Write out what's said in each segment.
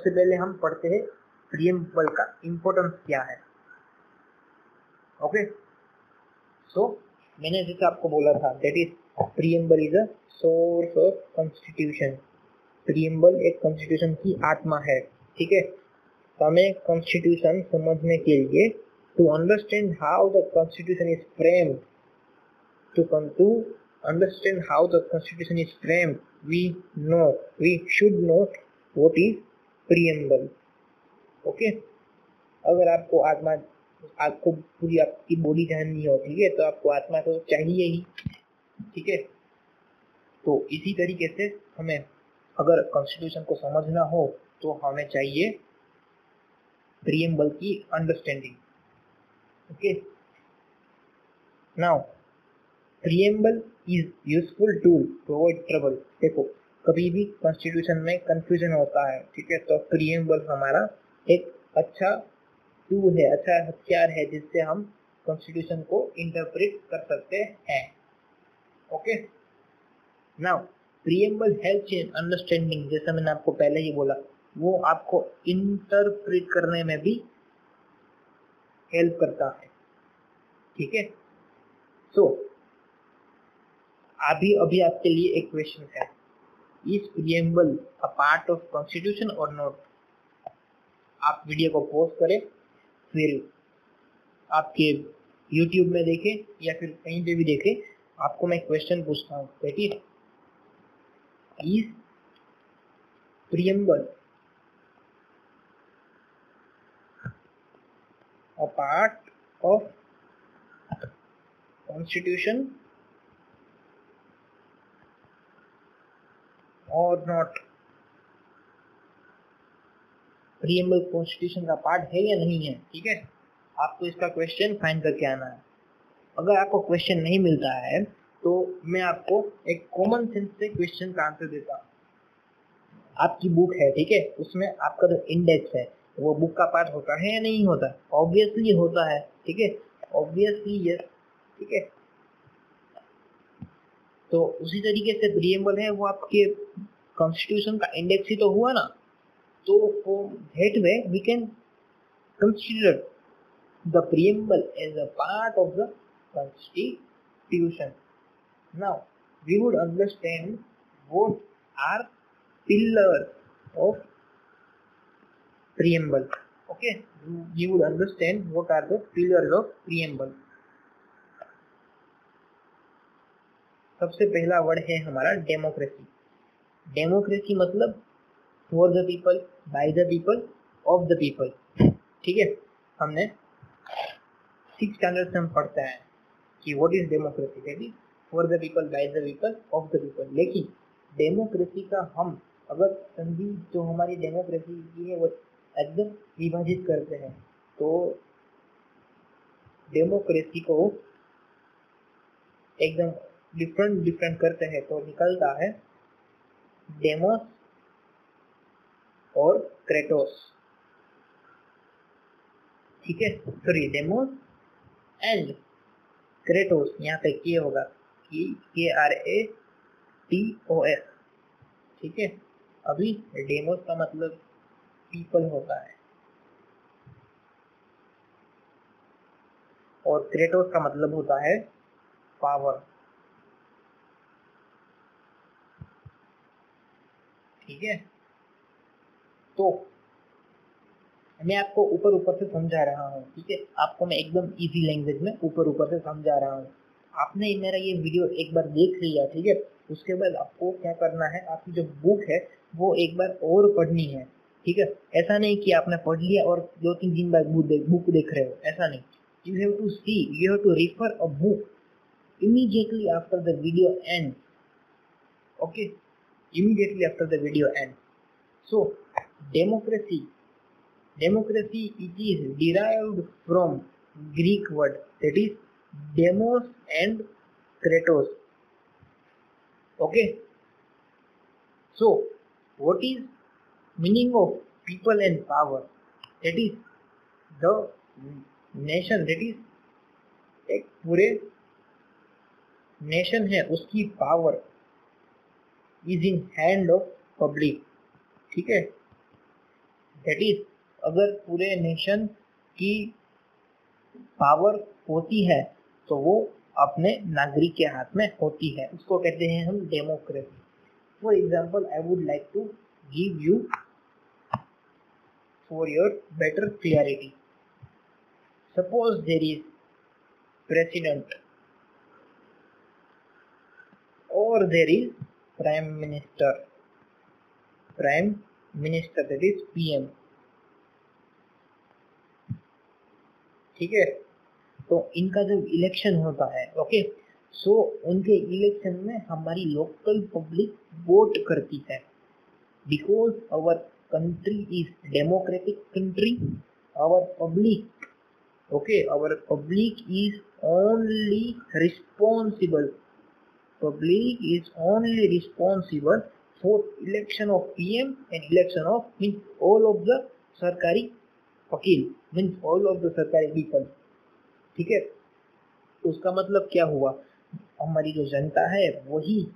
सबसे पहले हम पढ़ते हैं प्रियम्बल का इम्पोर्टेंस क्या है। ओके सो मैंने जैसे आपको बोला था that is preamble is a source of constitution preamble एक कॉन्स्टिट्यूशन की आत्मा है, ठीक है? तो हमें कॉन्स्टिट्यूशन समझने के लिए to understand how the constitution is framed to come to understand how the constitution is framed, we know, we should know what is preamble okay अगर आपको आत्मा, आपको पूरी आपकी बॉडी जाननी हो, ठीक है तो आपको आत्मा तो चाहिए ही, ठीक है? तो इसी तरीके से हमें अगर कॉन्स्टिट्यूशन को समझना हो तो हमें चाहिए प्रियम्बल की understanding okay? Now preamble is useful tool to avoid trouble देखो कभी भी कॉन्स्टिट्यूशन में कंफ्यूजन होता है, ठीक है? तो प्रियम्बल हमारा एक अच्छा टूल है अच्छा हथियार है, जिससे हम कॉन्स्टिट्यूशन को इंटरप्रेट कर सकते हैं। Okay now preamble help in understanding जैसा मैंने आपको पहले ही बोला, वो आपको इंटरप्रेट करने में भी हेल्प करता है। ठीक है? सो अभी अभी आपके लिए एक क्वेश्चन है। Is preamble a part of constitution और नॉट आप वीडियो को पोस्ट करें, फिर आपके यूट्यूब में देखें या फिर कहीं पे भी देखें, आपको मैं क्वेश्चन पूछता हूँ, देखिए। Is preamble a part of constitution और नॉट प्रियम्बल कॉन्स्टिट्यूशन का पार्ट है या नहीं है, ठीक है? आपको इसका क्वेश्चन फाइंड करके आना है। अगर आपको क्वेश्चन नहीं मिलता है तो मैं आपको एक कॉमन सेंस से क्वेश्चन का आंसर देता हूँ। आपकी बुक है, ठीक है? उसमें आपका जो इंडेक्स है, वो बुक का पार्ट होता है या नहीं होता? ऑब्वियसली होता है, ठीक है? ऑब्वियसली यस ठीक है? तो उसी तरीके से प्रियम्बल है, वो आपके कॉन्स्टिट्यूशन का इंडेक्स ही तो हुआ ना। तो हेट में we can consider the preamble as a part of the constitution now we would understand what are pillar of preamble okay you would understand what are the pillar of preamble सबसे पहला word है हमारा democracy democracy मतलब for the people by the people of the people ठीक है? हमने six standard से हम पढ़ते हैं कि what is democracy that for the people by the people of the people लेकिन डेमोक्रेसी का हम अगर संधि जो हमारी डेमोक्रेसी की है, वो एकदम विभाजित करते हैं तो डेमोक्रेसी को एकदम डिफरेंट डिफरेंट करते हैं तो निकलता है डेमोस और क्रेटोस ठीक है? सॉरी डेमोस एंड क्रेटोस यहाँ पे के होगा कि K R A T O S ठीक है? अभी डेमोस का मतलब पीपल होता है। और क्रेटोस का मतलब होता है पावर ठीक है? तो मैं आपको ऊपर ऊपर से समझा रहा हूँ, ठीक है? आपको मैं एकदम इजी लैंग्वेज में ऊपर ऊपर से समझा रहा हूँ। आपने मेरा ये वीडियो एक बार देख लिया, ठीक है? उसके बाद आपको क्या करना है, आपकी जो बुक है, वो एक बार और पढ़नी है, ठीक है? ऐसा नहीं कि आपने पढ़ लिया और दो तीन दिन बाद बुक देख बुक देख रहे हो, ऐसा नहीं। You have to see you have to refer a book immediately after the video ends okay? Immediately after the video ends so democracy democracy it is derived from greek word that is demos and kratos okay so what is meaning of people and power that is the nation that is एक पूरे nation है उसकी power is in hand of public ठीक है? That is अगर पूरे nation की power होती है तो वो अपने नागरिक के हाथ में होती है। उसको कहते हैं हम democracy for example I would like to give you for your better clarity suppose there is president और there is prime minister prime minister that is PM ठीक है? तो इनका जब इलेक्शन होता है ओके सो उनके इलेक्शन में हमारी लोकल पब्लिक वोट करती है। Because our country is democratic country our public okay our public is only responsible public is only responsible for election of PM and election of mean all of the सरकारी वकील means all of the सरकारी people ठीक है? उसका मतलब क्या हुआ? हमारी जो जनता है, वही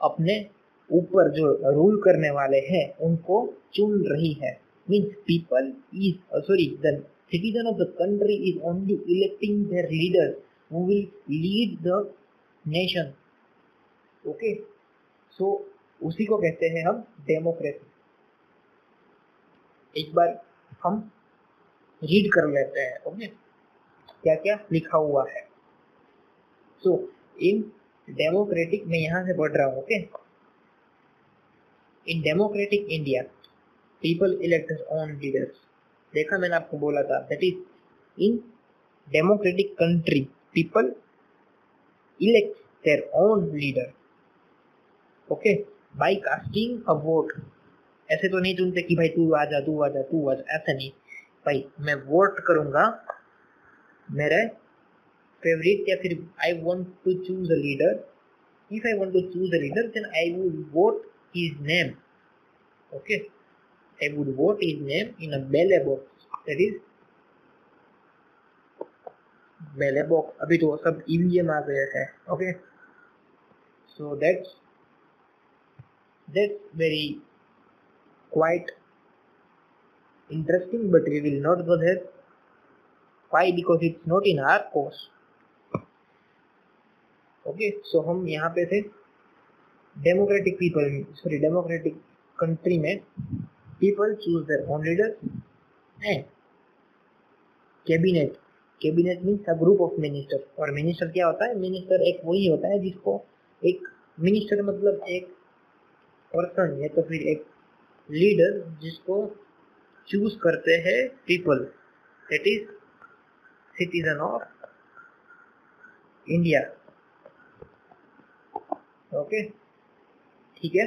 अपने ऊपर जो रूल करने वाले हैं, उनको चुन रही है। Means people is sorry the citizen of the country is only electing their leader who will lead the nation. Okay. So, उसी को कहते हैं हम डेमोक्रेसी एक बार हम रीड कर लेते हैं ओके क्या क्या लिखा हुआ है? सो इन डेमोक्रेटिक मैं यहाँ से पढ़ रहा हूँ okay in democratic India people elect on leaders देखा मैंने आपको बोला था that is in democratic country people elect their own leader okay by casting a vote ऐसे तो नहीं चुनते कि भाई तू आ जा तू आ जा तू आ जा ऐसा नहीं भाई मैं वोट करूँगा मेरे फेवरेट या फिर I want to choose a leader if I want to choose a leader then I would vote his name okay I would vote his name in a ballot box that is पहले box अभी तो सब EVM आ गया है okay so that's that's very quite interesting but we will not go that why because it's not in our course okay so हम यहाँ पे थे democratic people sorry democratic country में people choose their own leader and cabinet cabinet means a group of minister और minister क्या होता है? Minister एक वही होता है जिसको एक मिनिस्टर मतलब एक पर्सन या तो फिर एक लीडर जिसको चूज़ करते हैं people that is citizen of India okay ठीक है?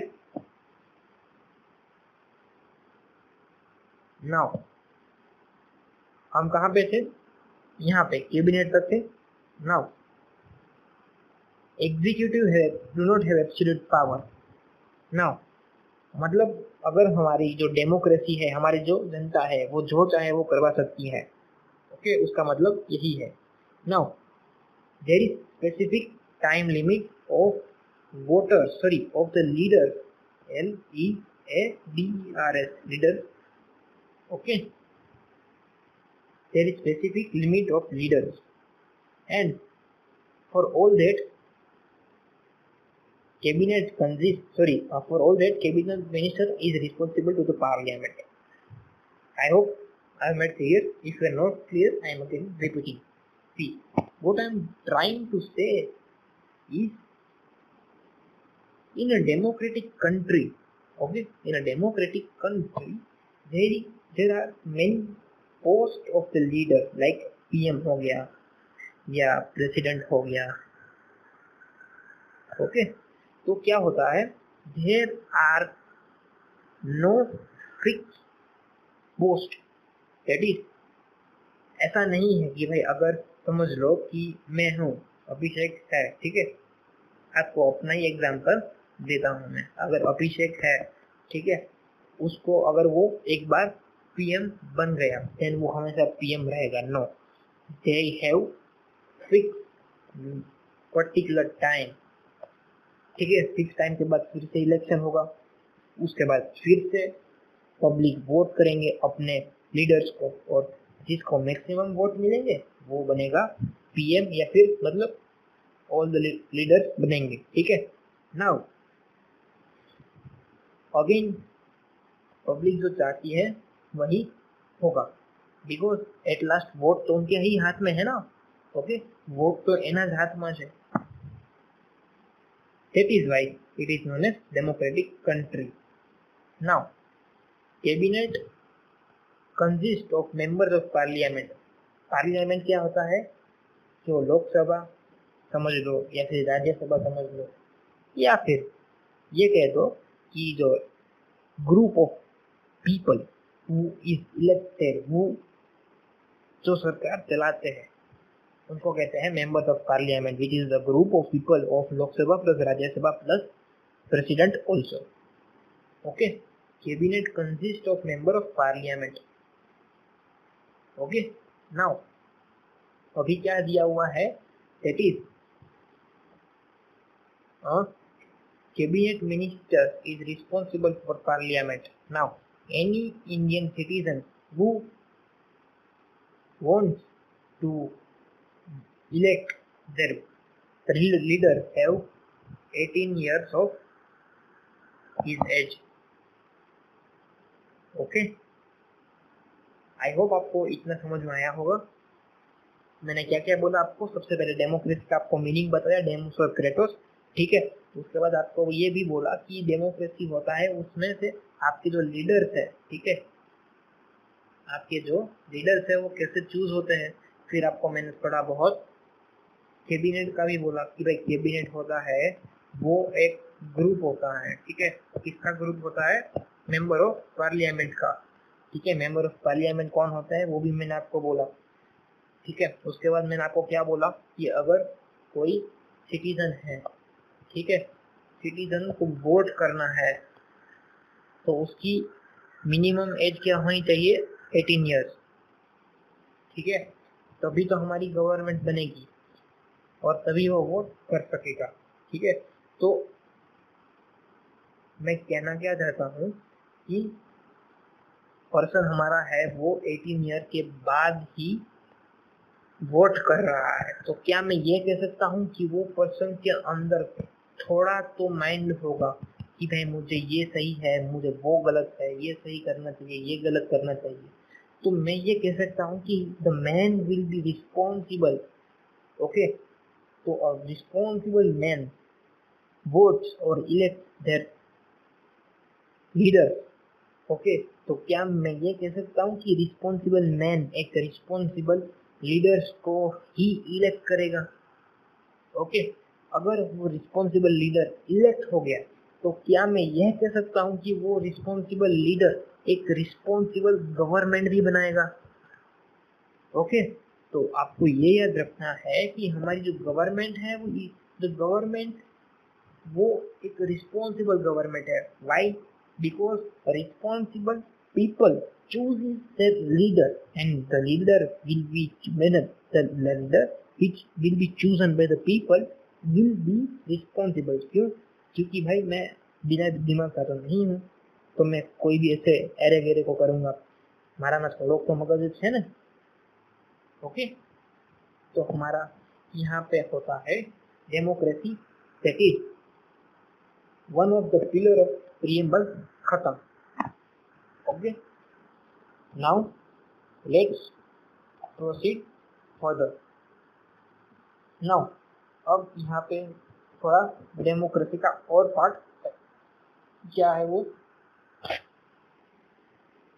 नाउ हम कहा पे थे? यहाँ पे कैबिनेट तक थे नाउ एग्जीक्यूटिव है do not have absolute power now मतलब अगर हमारी जो डेमोक्रेसी है हमारी जो जनता है वो जो चाहे वो करवा सकती है। ओके okay, उसका मतलब यही है। Now there is specific time limit of voter sorry of the leader L A D E R S leaders okay? There is specific limit of leaders and for all that cabinet consists sorry uh, for all that cabinet minister is responsible to the parliament. I hope i made clear. If you are not clear i am again repeating. See what i am trying to say is in a democratic country okay in a democratic country there there are many posts of the leader, like pm हो गया, या president हो गया। Okay okay? तो क्या होता है? There are no fix post that ऐसा नहीं है कि भाई अगर समझ लो कि मैं हूँ, अभिषेक है, ठीक है? आपको अपना ही एग्ज़ाम्पल देता हूँ मैं। अगर अभिषेक है, ठीक है? उसको अगर वो एक बार पीएम बन गया देन वो हमेशा पीएम रहेगा no they have fix particular time ठीक है फिक्स टाइम के बाद फिर से इलेक्शन होगा, उसके बाद फिर से पब्लिक वोट करेंगे अपने लीडर्स को, और जिसको मैक्सिमम वोट मिलेंगे, वो बनेगा पीएम या फिर मतलब ऑल द लीडर्स बनेंगे, ठीक है? नाउ अगेन पब्लिक जो चाहती है वही होगा। बिकॉज़ एट लास्ट वोट तो उनके ही हाथ में है ना? ओके वोट तो एना हाथ में है that is why it is known as democratic country. Now, cabinet consists of members of parliament. Parliament क्या होता है? जो लोकसभा समझ लो या फिर राज्यसभा समझ लो। या फिर ये कह दो कि जो group of people who is elected who, जो सरकार चलाते हैं। उनको कहते हैं members of parliament which is the group of people of Lok Sabha plus Rajya Sabha plus president also okay cabinet consist of member of parliament okay now अभी क्या दिया हुआ है? That is cabinet minister is responsible for parliament. Now any indian citizen who wants to elect their leader have 18 years of his age. Okay I hope आपको इतना समझ में आया होगा। मैंने क्या क्या बोला आपको? सबसे पहले डेमोक्रेसी का आपको मीनिंग बताया डेमोस और क्रेटोस ठीक है? उसके बाद आपको ये भी बोला कि डेमोक्रेसी होता है, उसमें से आपके जो लीडर्स है, ठीक है? आपके जो लीडर्स है, वो कैसे चूज़ होते हैं? फिर आपको मैंने थोड़ा बहुत कैबिनेट का भी बोला कि भाई कैबिनेट होता है, वो एक ग्रुप होता है, ठीक है? किसका ग्रुप होता है? मेंबर ऑफ़ पार्लियामेंट का, ठीक है? मेंबर ऑफ़ पार्लियामेंट कौन होता है, वो भी मैंने आपको बोला, ठीक है? उसके बाद मैंने आपको क्या बोला कि अगर कोई सिटीजन है ठीक है? सिटीजन को वोट करना है तो उसकी मिनिमम एज क्या होनी चाहिए? 18 इयर्स ठीक है? तभी तो हमारी गवर्नमेंट बनेगी और तभी वो वोट कर सकेगा। ठीक है? तो मैं कहना क्या चाहता हूँ कि पर्सन हमारा है, वो 18 ईयर के बाद ही वोट कर रहा है। तो क्या मैं ये कह सकता हूँ कि वो पर्सन के अंदर थोड़ा तो माइंड होगा कि भाई मुझे ये सही है, मुझे वो गलत है, ये सही करना चाहिए, ये गलत करना चाहिए। तो मैं ये कह सकता हूँ कि the man will be responsible okay तो रिस्पॉन्सिबल मैन वोट्स और इलेक्ट देयर लीडर ओके तो क्या मैं ये कह सकता हूँ कि रिस्पॉन्सिबल मैन एक रिस्पॉन्सिबल लीडर्स को ही इलेक्ट करेगा ओके अगर वो रिस्पॉन्सिबल लीडर इलेक्ट हो गया तो क्या मैं यह कह सकता हूँ कि वो रिस्पॉन्सिबल लीडर एक रिस्पॉन्सिबल गवर्नमेंट भी बनाएगा? ओके तो आपको ये याद रखना है कि हमारी जो गवर्नमेंट है वो जो गवर्नमेंट वो एक रिस्पॉन्सिबल गवर्नमेंट है. Why because responsible people chooses their leader and the leader will be the leader which will be chosen by the people will be responsible. क्यों? क्योंकि भाई मैं बिना दिमाग का तो नहीं हूँ तो मैं कोई भी ऐसे एरे गेरे को करूँगा। मारा ना लोग तो मगज है ना? ओके तो हमारा यहाँ पे होता है democracy that one of the pillar of preamble खत्म। Okay now let's proceed further now अब यहाँ पे थोड़ा डेमोक्रेसी का और पार्ट क्या है वो?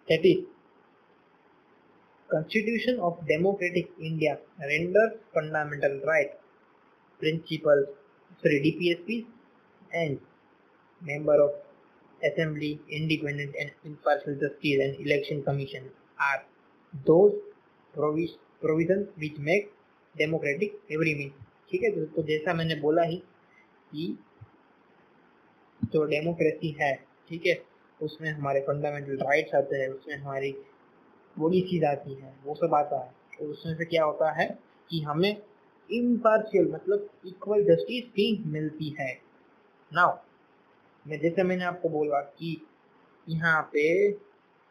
The constitution of democratic India render fundamental right principle sorry DPSP and member of assembly independent and impartial justice and election commission are two provision which make democratic every mean ठीक है तो जैसा मैंने बोला ही कि जो डेमोक्रेसी है, ठीक है, उसमें हमारे फंडामेंटल राइट्स आते हैं, उसमें हमारी पॉलिसीज़ आती हैं, वो सब आता है। तो उसमें से क्या होता है कि हमें इम्पार्शियल मतलब इक्वल जस्टिस भी मिलती है। नाउ मैं जैसे मैंने आपको बोला कि यहाँ पे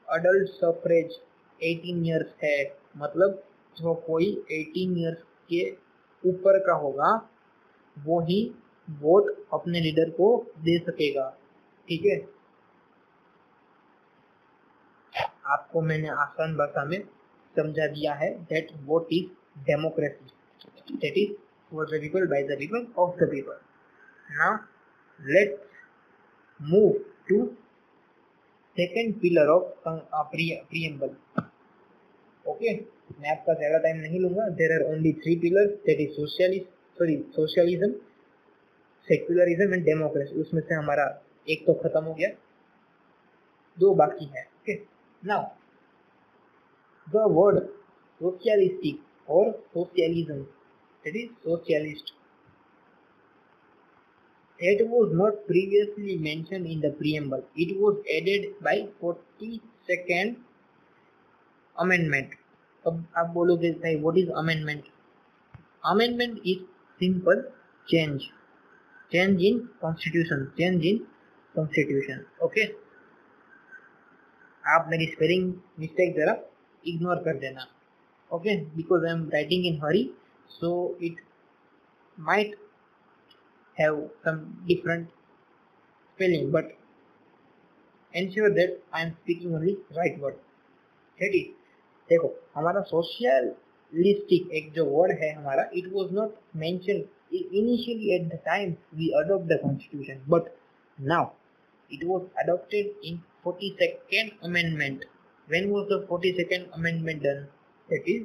अडल्ट सफरेज 18 इयर्स है मतलब जो कोई 18 इयर्स के ऊपर का होगा, वो ही वोट अपने लीडर को दे सकेगा। ठीक है? आपको मैंने आसान भाषा में समझा दिया है that vote is democracy that is for the people by the people of the people now let's move to second pillar of preamble okay मैं आपका ज़्यादा टाइम नहीं लूँगा. There are only three pillars that is socialist sorry socialism secularism and democracy उसमें से हमारा एक तो खत्म हो गया. दो बाकी है. Okay now the word socialistic और socialism that is socialist It was not previously mentioned in the preamble. It was added by 42nd amendment. अब आप बोलोगे भाई what is amendment amendment is simple change change in constitution. Change in constitution. Okay? आप मेरी spelling mistake जरा ignore कर देना. Okay because I am writing in hurry so it might have some different spelling but ensure that I am speaking only right word. ठीक देखो, हमारा socialistic एक जो वर्ड है हमारा it was not mention initially at the time we adopt constitution but now it was adopted in forty second amendment when was the forty second amendment done it is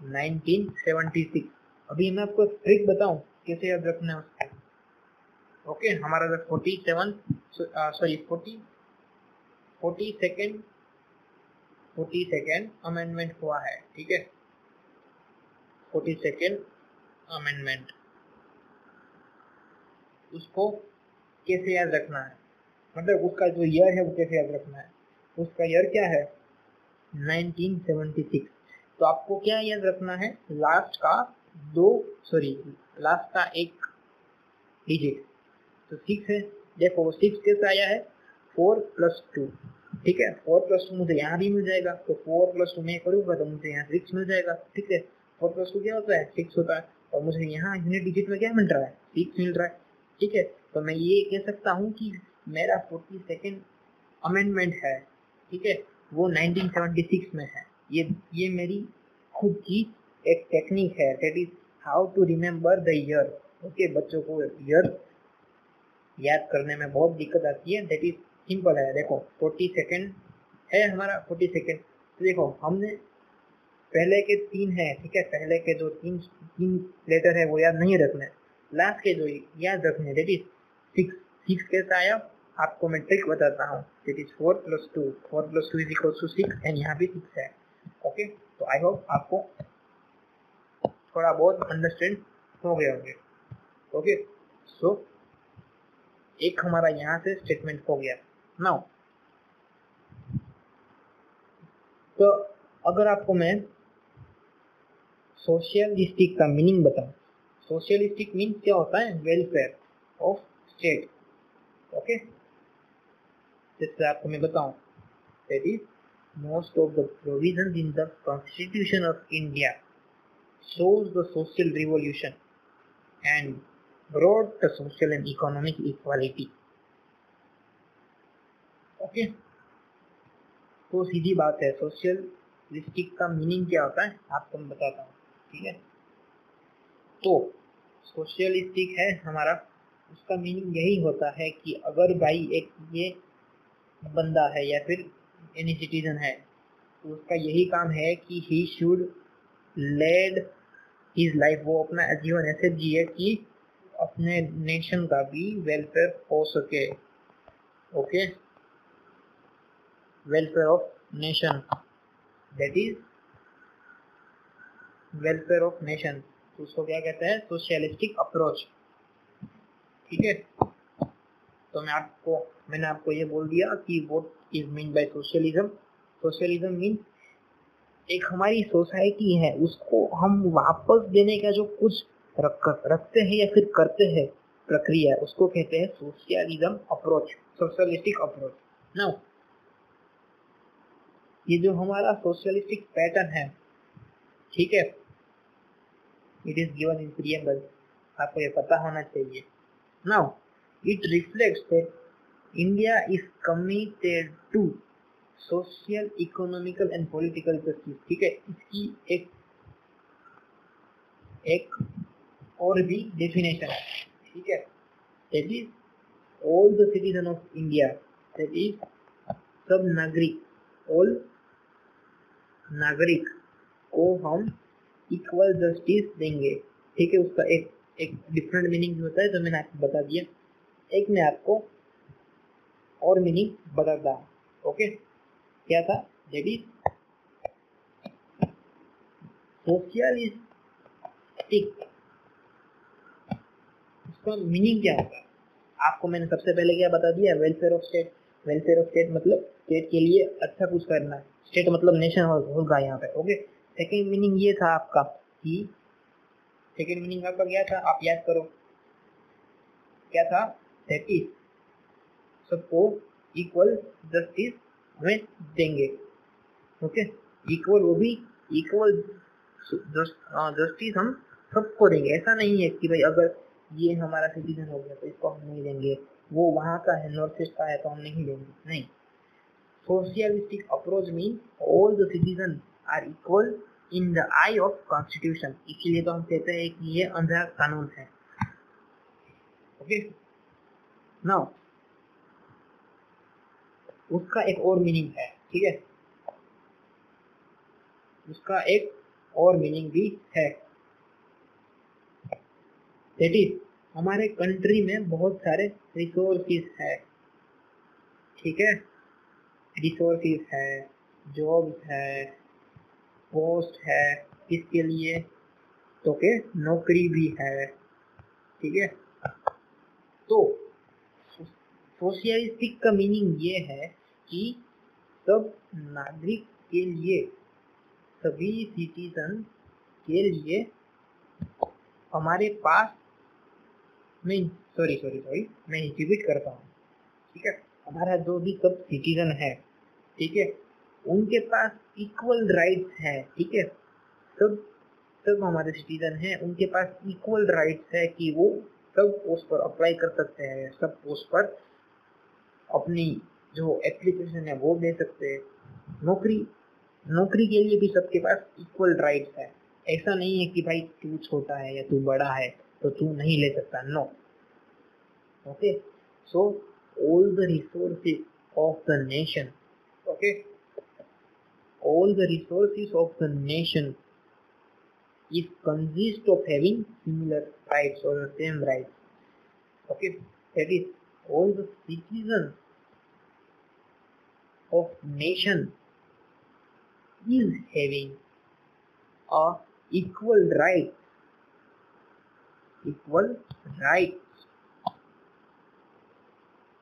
1976 अभी मैं आपको trick बताऊँ, कैसे याद रखना है? ओके हमारा जो 47 सॉरी 40 फोर्टी सेकेंड अमेंडमेंट हुआ है, ठीक है? Forty second amendment. उसको कैसे याद रखना है? मतलब उसका जो ईयर है, वो कैसे याद रखना है? उसका ईयर क्या है? 1976 तो आपको क्या याद रखना है? लास्ट का दो सॉरी लास्ट का एक डिजिट तो सिक्स है। देखो सिक्स कैसे आया है? फोर प्लस टू ठीक है? फोर प्लस टू मुझे यहाँ भी मिल जाएगा। तो फोर प्लस टू मैं करूँगा तो मुझे यहाँ सिक्स मिल जाएगा। ठीक है? फोर प्लस टू क्या होता है? सिक्स होता है। और मुझे यहाँ यूनिट डिजिट में क्या मिल रहा है? सिक्स मिल रहा है। ठीक है? तो मैं ये कह सकता हूँ कि मेरा फोर्टी सेकेंड अमेंडमेंट है। ठीक है? वो 1976 में है। ये ये मेरी खुद की एक टेक्निक है। That is how to remember the year okay बच्चों को ईयर याद करने में बहुत दिक्कत आती है। दैट इज़ सिंपल है। देखो फोर्टी सेकेंड है हमारा फोर्टी सेकेंड तो देखो, हमने पहले के तीन है, ठीक है? पहले के जो तीन तीन लेटर है, वो याद नहीं रखना है। लास्ट के जो याद रखने दैट इज़ सिक्स सिक्स कैसा आया? आपको मैं ट्रिक बताता हूँ। That is four plus two four plus two is equal to six and यहाँ भी सिक्स है। ओके तो आई होप आपको थोड़ा बहुत अंडरस्टैंड हो गए होंगे। ओके सो एक हमारा यहाँ से स्टेटमेंट हो गया। नाउ तो अगर आपको मैं सोशलिस्टिक का मीनिंग बताऊँ सोशलिस्टिक मीन क्या होता है? वेलफेयर ऑफ़ स्टेट ओके जैसे आपको मैं बताऊँ that is most of the provision in the constitution of India shows the social revolution and broad the social and economic equality okay? तो सीधी बात है सोशलिस्टिक का मीनिंग क्या होता है? आपको मैं बताता हूँ, ठीक है? तो सोशलिस्टिक है हमारा, उसका मीनिंग यही होता है कि अगर भाई एक ये बंदा है या फिर एनी सिटीजन है तो उसका यही काम है कि he should led his life वो अपना जीवन ऐसे जिए कि अपने नेशन का भी वेलफेयर हो सके, okay? Welfare of nation that is welfare of nation तो उसको क्या कहते हैं? सोशलिस्टिक अप्रोच ठीक है? तो मैं आपको, मैंने आपको ये बोल दिया कि vote is mean by socialism socialism mean एक हमारी सोसाइटी है, उसको हम वापस देने का जो कुछ रख, रखते हैं या फिर करते हैं प्रक्रिया, उसको कहते हैं socialism approach socialistic approach now ये जो हमारा सोशलिस्टिक पैटर्न है, ठीक है? It is given in preamble आपको ये पता होना चाहिए। Now it reflects that India is committed to social economical and political justice ठीक है? इसकी एक एक और भी डेफिनेशन है, ठीक है? That is all the citizen of India that is सब नागरिक ऑल नागरिक को हम इक्वल जस्टिस देंगे। ठीक है, उसका एक एक डिफरेंट मीनिंग होता है जो मैंने आपको बता दिया। एक मैं आपको और मीनिंग बताता हूँ ओके क्या था? दैट इज़ सोशलिस्टिक उसका मीनिंग क्या होता है आपको मैंने सबसे पहले क्या बता दिया? Welfare of state welfare of state मतलब स्टेट के लिए अच्छा कुछ करना है। स्टेट मतलब नेशन होगा यहाँ पे ओके सेकेंड मीनिंग ये था आपका कि सेकेंड मीनिंग आपका क्या था? आप याद करो। क्या था? दैट इज़ सबको इक्वल जस्टिस हमें देंगे ओके इक्वल वो भी इक्वल जस्टिस हम सबको देंगे। ऐसा नहीं है कि भाई अगर ये हमारा सिटीजन हो गया तो इसको हम नहीं देंगे। वो वहाँ का है नॉर्थ ईस्ट का है तो हम नहीं देंगे। नहीं। Socialistic approach mean all the citizen are equal in the eye of constitution इसीलिए तो हम कहते हैं कि ये अंधा कानून है। ओके नाउ उसका एक और मीनिंग है, ठीक है? उसका एक और मीनिंग भी है। दैट इज़ हमारे कंट्री में बहुत सारे रिसोर्सेज है, ठीक है? रिसोर्सेज है जॉब्स है पोस्ट है, इसके लिए तो के नौकरी भी है, ठीक है? तो सोशलिस्टिक का मीनिंग ये है कि सब नागरिक के लिए, सभी सिटीजन के लिए हमारे पास नहीं सॉरी सॉरी सॉरी मैं रिपीट करता हूँ, ठीक है? हमारा जो भी सब सिटीजन है ठीक है? उनके पास इक्वल राइट्स है, ठीक है? सब सब हमारे सिटीजन हैं, उनके पास इक्वल राइट्स है कि वो सब पोस्ट पर अप्लाई कर सकते हैं, सब पोस्ट पर अपनी जो एप्लीकेशन है वो दे सकते हैं। नौकरी नौकरी के लिए भी सबके पास इक्वल राइट्स है। ऐसा नहीं है कि भाई तू छोटा है या तू बड़ा है तो तू नहीं ले सकता no okay so all the resources of the nation okay? All the resources of the nation is consist of having similar rights or the same rights okay? That is all the citizens of nation is having a equal right equal rights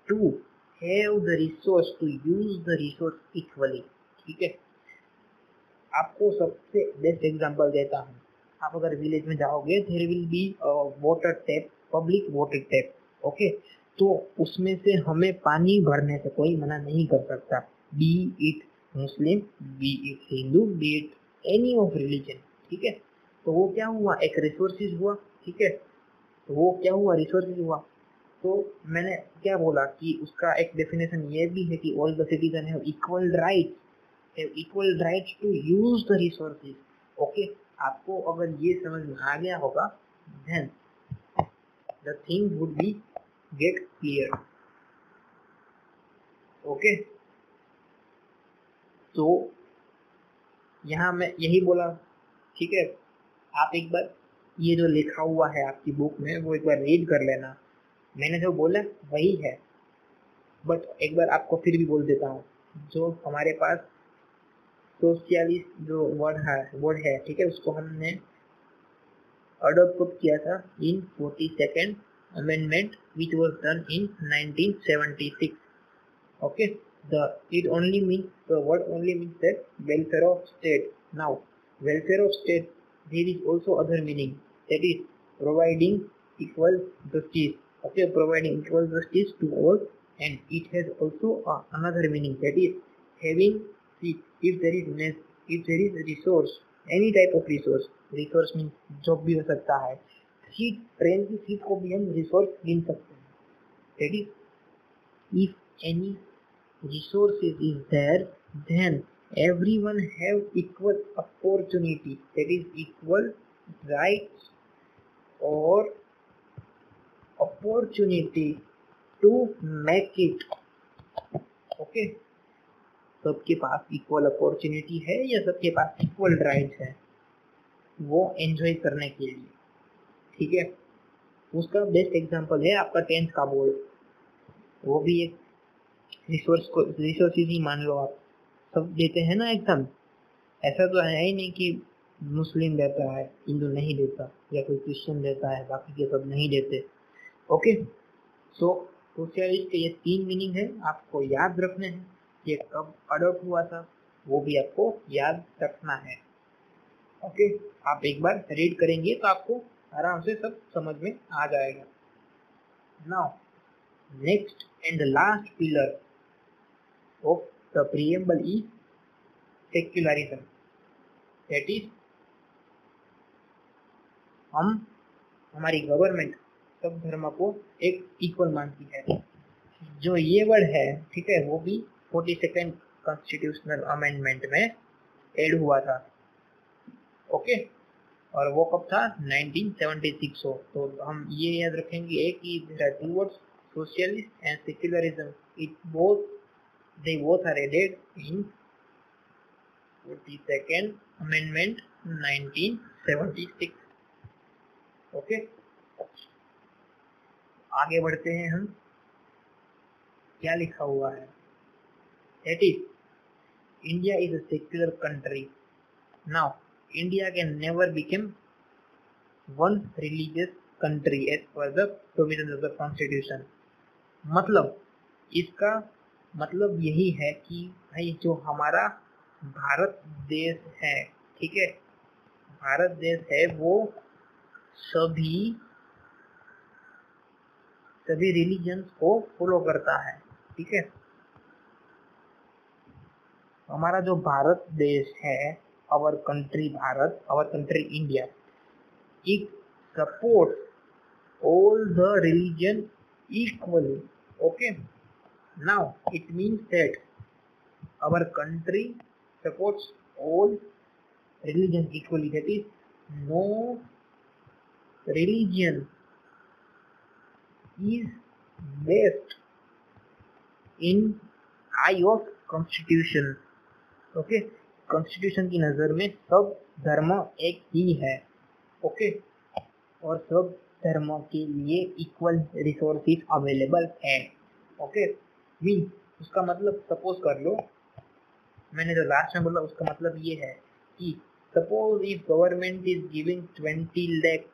to have the resource to use the resource equally, ठीक है? आपको सबसे best example देता हूँ। आप अगर village में जाओगे there will be water tap public water tap okay तो उसमें से हमें पानी भरने से कोई मना नहीं कर सकता। Be it Muslim be it Hindu be it any of religion ठीक है? तो वो क्या हुआ? एक रिसोर्सेज हुआ, ठीक है? तो वो क्या हुआ? रिसोर्सेज हुआ। तो मैंने क्या बोला कि उसका एक डेफिनेशन ये भी है कि all the citizen have equal right have equal right to use the resources okay आपको अगर ये समझ में आ गया होगा then the thing would be get clear okay तो यहाँ मैं यही बोला, ठीक है? आप एक बार ये जो लिखा हुआ है आपकी बुक में, वो एक बार रीड कर लेना। मैंने जो बोला, वही है। बट एक बार आपको फिर भी बोल देता हूँ, जो हमारे पास सोशलिस्ट जो वर्ड है वर्ड है, ठीक है, उसको हमने अडोप्ट किया था? In forty second amendment which was done in 1976 okay the it now welfare of state there is also other meaning that is providing equal justice okay providing equal justice to all and it has also uh, another meaning that is having seats if there is if there is a resource any type of resource resource means job भी हो सकता है seat train की seat को भी हम resource गिन सकते हैं that is if any resources is there then everyone have equal opportunity that is equal rights or opportunity to make it. Okay? सबके पास इक्वल अपॉर्चुनिटी है या सबके पास इक्वल राइट है? वो एंजॉय करने के लिए। ठीक है? उसका बेस्ट एग्जांपल है आपका टेंथ का बोर्ड वो भी एक रिसोर्स को रिसोर्सेज ही मान लो आप। सब देते हैं ना एग्ज़ाम ऐसा तो है ही नहीं कि मुस्लिम देता है, हिंदू नहीं देता, या कोई क्रिश्चियन देता है, बाकी के सब नहीं देते। ओके सो सोशलिस्ट के ये तीन मीनिंग है, आपको याद रखने हैं। ये कब अडोप्ट हुआ था, वो भी आपको याद रखना है। ओके आप एक बार रीड करेंगे तो आपको आराम से सब समझ में आ जाएगा। Now next and last pillar of the preamble is secularism that is हम, हमारी गवर्नमेंट सब धर्म को एक इक्वल मानती है। जो ये वर्ड है ठीक है वो भी फोर्टी सेकेंड कॉन्स्टिट्यूशनल अमेंडमेंट में एड हुआ था। ओके और वो कब था? 1976 हो। तो हम ये याद रखेंगे एक there two words socialist and secularism it both they both are added in 42nd amendment 1976 okay आगे बढ़ते हैं हम। क्या लिखा हुआ है? India is a country now India can never become one religious country as per the provision of the constitution मतलब इसका मतलब यही है कि, भाई, जो हमारा भारत देश है, ठीक है? भारत देश है वो सभी सभी रिलीजन्स को फॉलो करता है, ठीक है? हमारा जो भारत देश है our country Bharat our country India it support all the religion equally okay now it means that our country supports all religion equally, that is, no religion is based in eye of constitution. Okay constitution की नज़र में सब धर्म एक ही है. Okay okay? और सब धर्मों के लिए इक्वल रिसोर्सेज अवेलेबल है. ओके मीन उसका मतलब सपोज़ कर लो. मैंने जो लास्ट में बोला, उसका मतलब ये है कि suppose if government is giving twenty lakh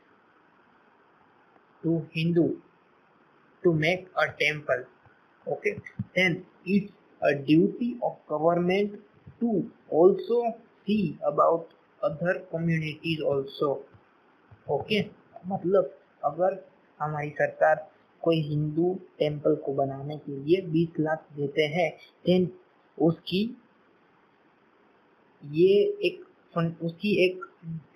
to Hindu to make a temple okay then it's a duty of government to also see about other communities also. Okay? मतलब अगर हमारी सरकार कोई हिंदू टेंपल को बनाने के लिए 20 लाख देते हैं देन उसकी ये एक उसकी एक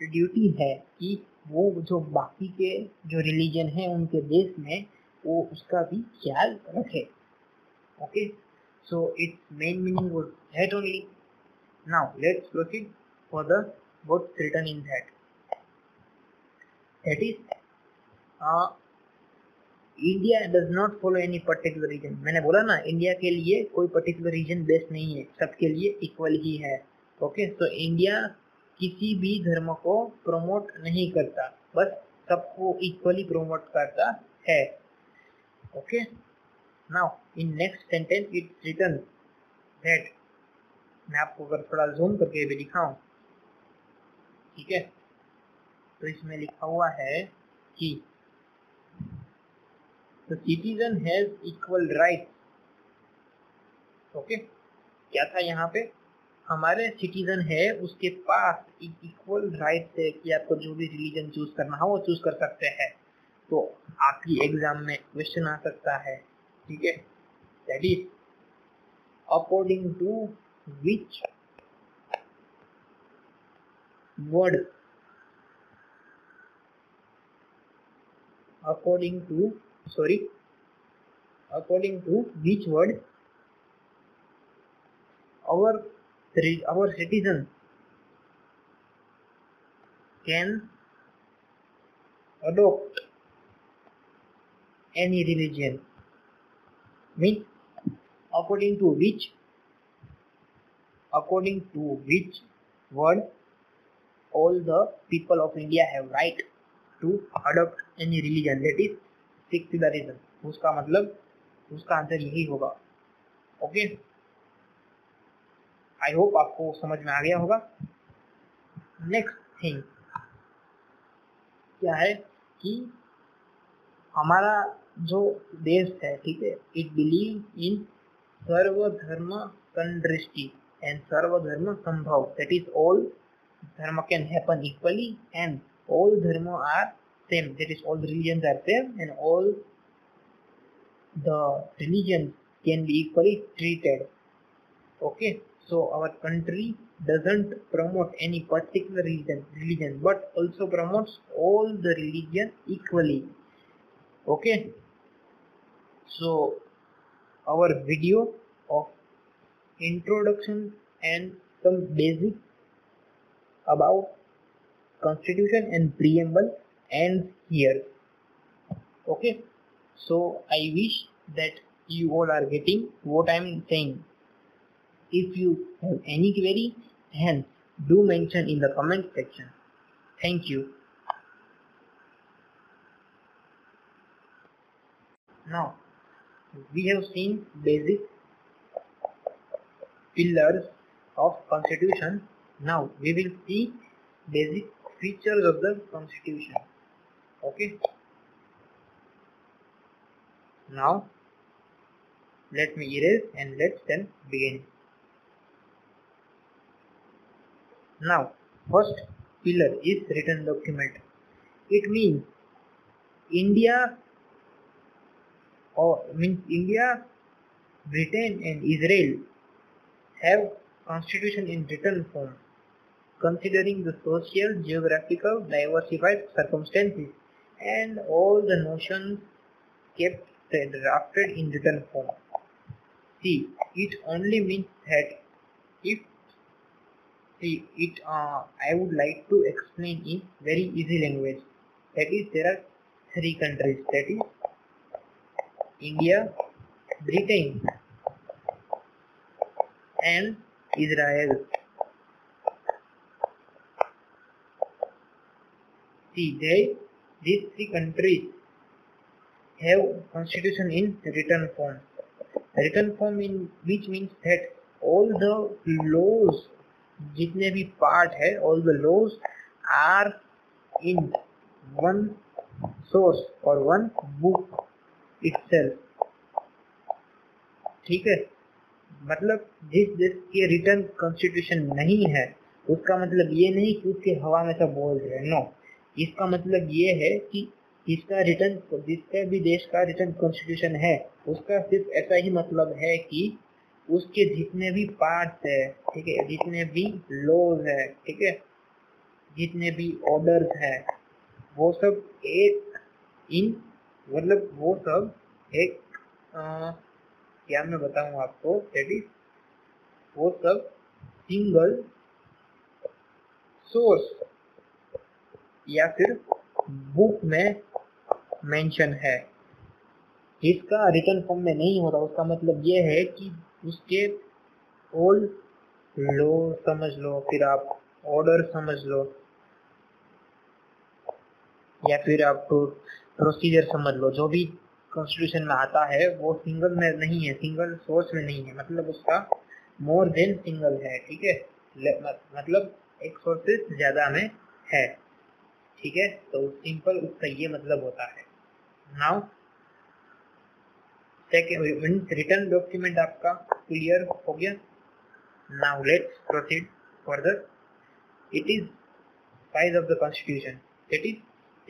ड्यूटी है कि वो जो बाकी के जो रिलीजन है उनके देश में वो उसका भी ख्याल रखे। Okay so it's main meaning was that only Now let's proceed for the what's written that. That is, uh, India does not follow any particular religion मैंने बोला ना इंडिया के लिए कोई पर्टिकुलर रीजन बेस्ट नहीं है। सबके लिए इक्वल ही है। ओके तो इंडिया किसी भी धर्म को प्रमोट नहीं करता। बस सबको इक्वली प्रमोट करता है। Okay now in next sentence it's written that मैं आपको अगर थोड़ा जूम करके भी दिखाऊँ, ठीक है? तो इसमें लिखा हुआ है कि the citizen has equal right okay क्या था यहाँ पे? हमारे सिटीजन है, उसके पास इक्वल राइट है कि आपको जो भी रिलीजन चूज़ करना हो, वो चूज़ कर सकते हैं। तो आपकी एग्ज़ाम में क्वेश्चन आ सकता है, ठीक है? That according to which word according to sorry according to which word our our citizen can adopt any religion means according to which according to which word all the people of India have right to adopt any religion that is secularism उसका मतलब उसका answer यही होगा okay I hope आपको समझ में आ गया होगा नेक्स्ट थिंग क्या है कि हमारा जो देश है, ठीक है इट बिलीव इन सर्वधर्म कंदृष्टि एंड सर्वधर्म संभव दैट इज़ ऑल धर्म can happen equally and all धर्म are same that is all religion are same and all the religion can be equally treated okay so our country doesn't promote any particular religion religion but also promote all the religion equally okay? So our video of introduction and some basics about constitution and preamble ends here. Okay? So i wish that you all are getting what i'm saying. If you have any query then do mention in the comment section. Thank you now we have seen basic pillars of constitution. Now we will see basic features of the constitution. Okay? Now let me erase and let's then begin. Now first pillar is written document. It means india or means india britain and israel have constitution in written form, considering the social, geographical, diversified circumstances and all the notions kept drafted in written form. See, it only means that if see it uh, I would like to explain in very easy language. That is there are three countries that is India, Britain and Israel. See, they, these three countries have constitution in written form. Written form in which means that all the laws जितने भी part है all the laws are in one source or one book itself ठीक है? मतलब जिस देश के return constitution नहीं है, उसका मतलब ये नहीं कि उसके हवा में सब बोल रहे नो इसका मतलब ये है कि जिसका रिटर्न जिसका भी देश का रिटर्न कॉन्स्टिट्यूशन है, उसका सिर्फ़ ऐसा ही मतलब है कि उसके जितने भी पार्ट है, ठीक है, जितने भी लॉज है, ठीक है, जितने भी ऑर्डर्स है, वो सब एक इन मतलब वो सब एक क्या मैं बताऊँ आपको दैट इज़ वो सब सिंगल सोर्स या फिर बुक में मेंशन है। इसका रिटर्न फॉर्म में नहीं हो रहा, उसका मतलब ये है कि उसके ऑल लो, समझ लो, फिर आप ऑर्डर समझ लो। या फिर आप प्रोसीजर समझ लो। जो भी कॉन्स्टिट्यूशन में आता है, वो सिंगल में नहीं है सिंगल सोर्स में नहीं है। मतलब उसका मोर देन सिंगल है, ठीक है? मतलब एक सोर्सेस ज़्यादा में है, ठीक है? तो सिंपल उसका ये मतलब होता है। नाउ सेकेंड रिटर्न डॉक्यूमेंट आपका क्लियर हो गया now let's proceed further it is size of the constitution it is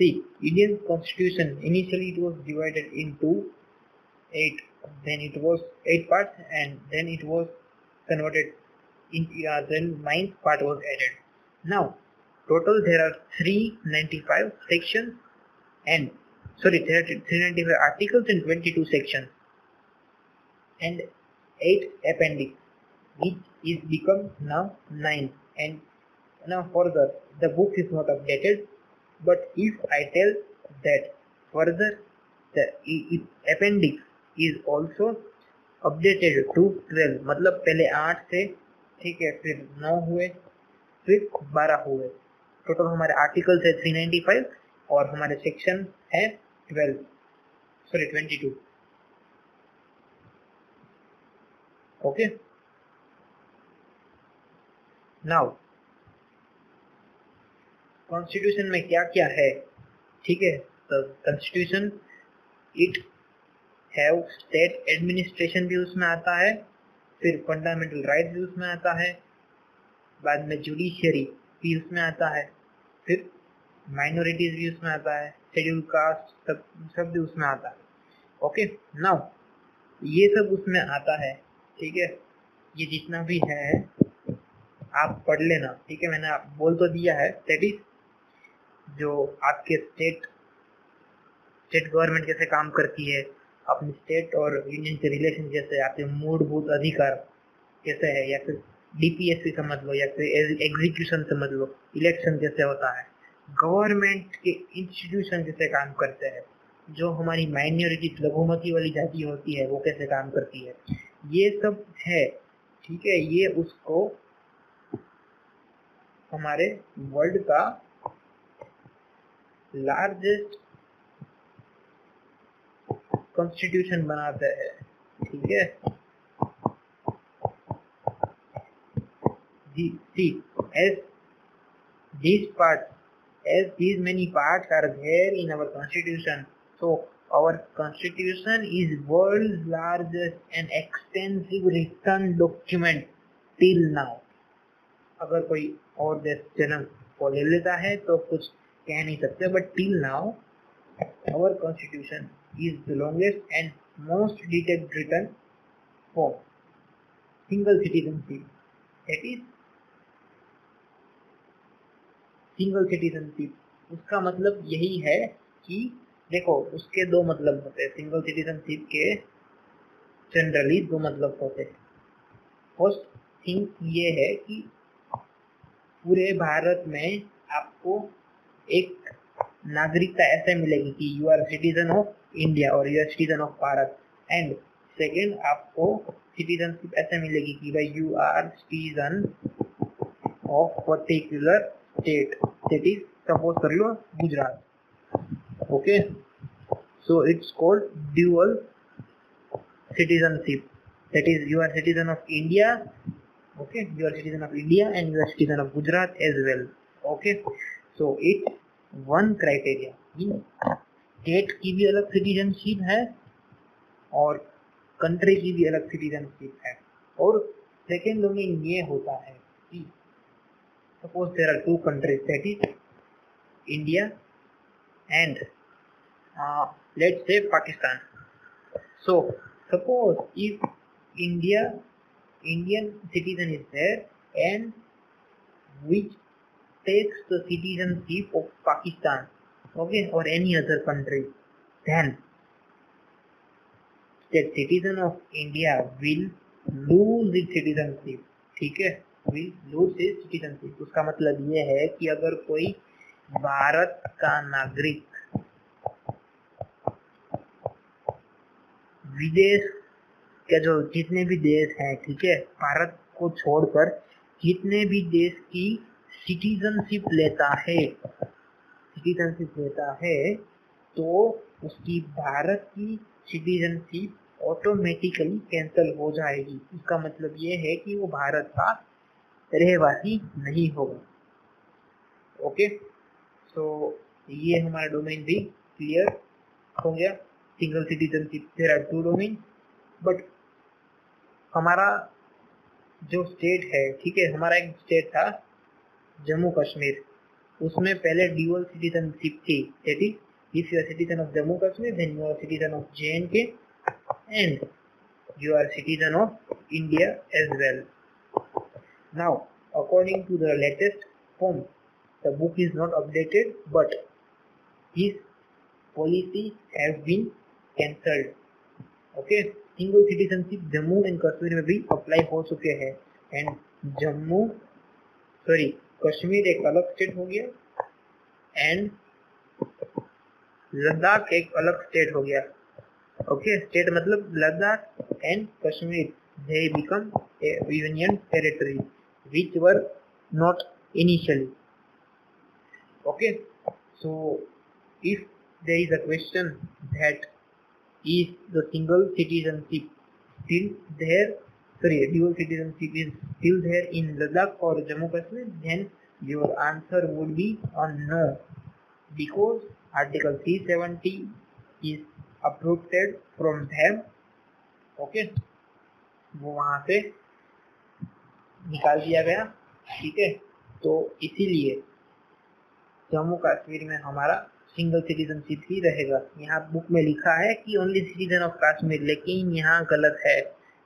See, Indian constitution initially it was divided into eight, then it was eight parts, and then it was converted. In, uh, then ninth part was added. Now, total there are 395 sections and sorry there are 395 articles and 22 sections and 8 appendix which is become now 9 and now further the book is not updated but if I tell that further, the appendix is also updated to 12 मतलब पहले 8 से, ठीक है, फिर 9 हुए, फिर 12 हुए। Total हमारे आर्टिकल्स है 395 और हमारे सेक्शन है 12 सॉरी 22 ओके नाउ कॉन्स्टिट्यूशन में क्या क्या है? ठीक है? तो constitution it have state administration भी उसमें आता है, फिर फंडामेंटल राइट भी उसमें आता है, बाद में जुडिशियरी भी उसमें आता है, फिर माइनॉरिटीज भी उसमें आता है शेड्यूल कास्ट सब सब भी उसमें आता है। ओके नाउ ये सब उसमें आता है, ठीक है? ये जितना भी है, आप पढ़ लेना, ठीक है? मैंने आप बोल तो दिया है दैट इज़ जो आपके स्टेट स्टेट गवर्नमेंट कैसे काम करती है, अपनी स्टेट और यूनियन के रिलेशन जैसे आपके मूलभूत अधिकार कैसे है, या फिर डीपीएससी समझ लो, या फिर एग्जीक्यूशन समझ लो इलेक्शन जैसे होता है गवर्नमेंट के इंस्टीट्यूशन जैसे काम करते हैं, जो हमारी माइनॉरिटी लघुमती वाली जाति होती है, वो कैसे काम करती है, ये सब है, ठीक है, ये उसको हमारे वर्ल्ड का लार्जेस्ट कॉन्स्टिट्यूशन बनाते हैं, ठीक है? Is world largest and extensive written document till now अगर कोई और देश जन्म को ले लेता है तो कुछ कह नहीं सकते but till now our constitution is the longest and most detailed written form, single citizenship that is single citizenship उसका मतलब यही है कि, देखो, उसके दो मतलब होते हैं सिंगल सिटीजनशिप के जनरली दो मतलब होते हैं। फ़र्स्ट थिंग ये है कि पूरे भारत में आपको एक नागरिकता ऐसे मिलेगी कि you are citizen of India और you are citizen of Bharat and second आपको सिटीजनशिप ऐसे मिलेगी कि भाई you are citizen of particular state that is suppose कर लो Gujarat. Okay so it's called dual citizenship that is you are citizen of India okay you are citizen of India and you are citizen of Gujarat as well okay. So it one criteria state की भी अलग citizenship है और country की भी अलग citizenship है। और सेकेंड ओनिंग ये होता है कि suppose there are two countries that is India and let से Pakistan so suppose if India Indian citizen is there and which takes the citizenship of Pakistan okay or any other country then that citizen of India will lose its citizenship ठीक है will lose his citizenship उसका मतलब ये है कि अगर कोई भारत का नागरिक विदेश के जो जितने भी देश हैं ठीक है भारत को छोड़कर जितने भी देश की सिटीजनशिप लेता है। सिटीजनशिप लेता है तो उसकी भारत की सिटीजनशिप ऑटोमेटिकली कैंसिल हो जाएगी। इसका मतलब ये है कि वो भारत का रहवासी नहीं होगा। ओके सो ये हमारा डोमेन भी क्लियर हो गया। Single citizenship there are two domain but हमारा जो स्टेट है, ठीक है, हमारा एक स्टेट था जम्मू कश्मीर उसमें पहले ड्यूअल सिटीजनशिप थी is if you are citizen of Jammu Kashmir then you are citizen of J and K and you are citizen of India as well. Now, according to the latest form the book is not updated but his policy has been cancelled okay single citizenship Jammu and Kashmir में भी apply हो चुके हैं and Jammu sorry Kashmir एक अलग state हो गया and Ladakh एक अलग स्टेट हो गया। ओके स्टेट मतलब Ladakh and Kashmir they become union territory which were not initially okay so if they is a question that is the single citizenship still there sorry dual citizenship is still there in ladakh or jammu kashmir then your answer would be on no because article 370 is uprooted from them okay वो वहाँ से निकाल दिया गया ठीक है तो इसीलिए जम्मू कश्मीर में हमारा सिंगल सिटीजनशिप ही रहेगा यहाँ बुक में लिखा है कि ओनली सिटीजन ऑफ़ कश्मीर लेकिन यहाँ गलत है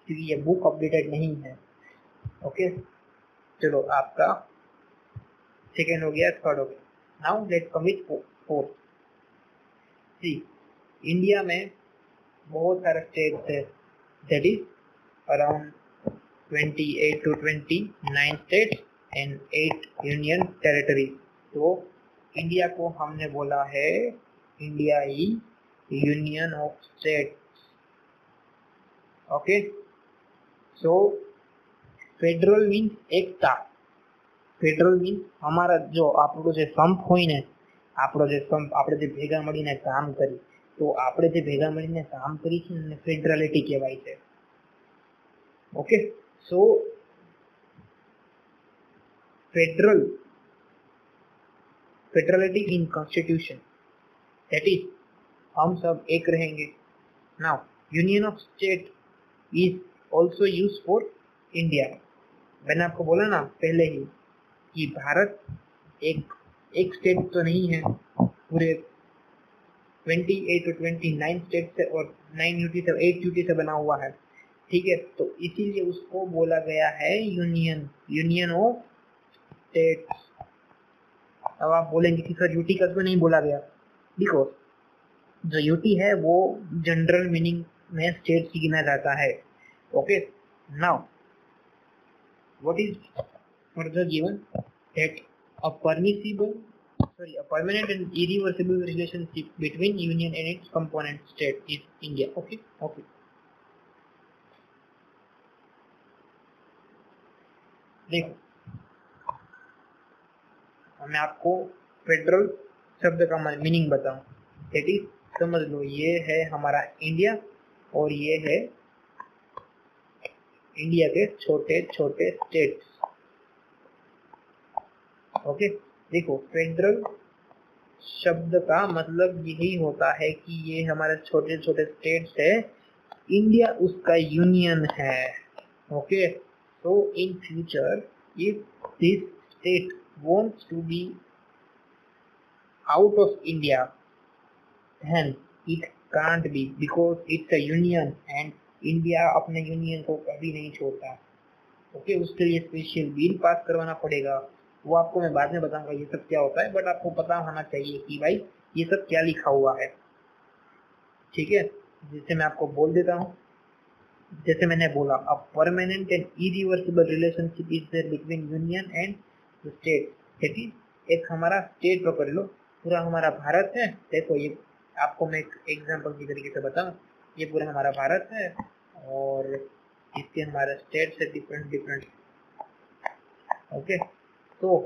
क्योंकि ये बुक अपडेटेड नहीं है। ओके चलो, आपका सेकेंड हो गया थर्ड हो गया। Now let come with fourth see India में बहुत सारे स्टेट्स है। That is around 28 to 29 states and 8 union territories. तो इंडिया को हमने बोला है India is union of states okay so federal means Ekta federal means અમારા જો આપણો જે સંપ હોય ને આપણો જે સંપ આપણે જે ભેગા મળીને કામ કરી તો આપણે જે ભેગા મળીને કામ કરી છે ને ફેડરાલિટી કહેવાય છે okay so federal federality in constitution that is हम सब एक रहेंगे now union of state is also use for India मैंने आपको बोला ना पहले ही कि भारत एक एक स्टेट तो नहीं है, पूरे 28 टू 29 स्टेट से और 9 यूटी से 8 यूटी से बना हुआ है। ठीक है तो इसीलिए उसको बोला गया है यूनियन यूनियन ऑफ़ स्टेट्स अब आप बोलेंगे कि सर यूटी का क्यों नहीं बोला गया। बिकॉज़ जो यूटी है वो जनरल मीनिंग में स्टेट गिना जाता है। Okay now what is further given that a permissible sorry a permanent and irreversible relationship between union and its component state is india okay okay देखो मैं आपको फेडरल शब्द का मीनिंग बताऊँ दैट इज़ समझ लो ये है हमारा इंडिया और ये है इंडिया के छोटे छोटे स्टेट ओके देखो फेडरल शब्द का मतलब यही होता है कि ये हमारे छोटे छोटे स्टेट्स है। इंडिया उसका यूनियन है। Okay so in future if this state wants to be out of India it can't be because it's a union and India अपने यूनियन को कभी नहीं छोड़ता। ओके उसके लिए स्पेशल बिल पास करवाना पड़ेगा। वो आपको मैं बाद में बताऊँगा ये सब क्या होता है बट आपको पता होना चाहिए कि भाई ये सब क्या लिखा हुआ है। ठीक है? जिससे मैं आपको बोल देता हूँ। जैसे मैंने बोला a permanent and irreversible relationship is there between union and state ठीक है एक हमारा स्टेट पकड़ लो, पूरा हमारा भारत है। देखो ये, आपको मैं एक एग्जांपल की तरीके से बताऊँ। ये पूरा हमारा भारत है। और इसके हमारे स्टेट से डिफरेंट डिफरेंट ओके तो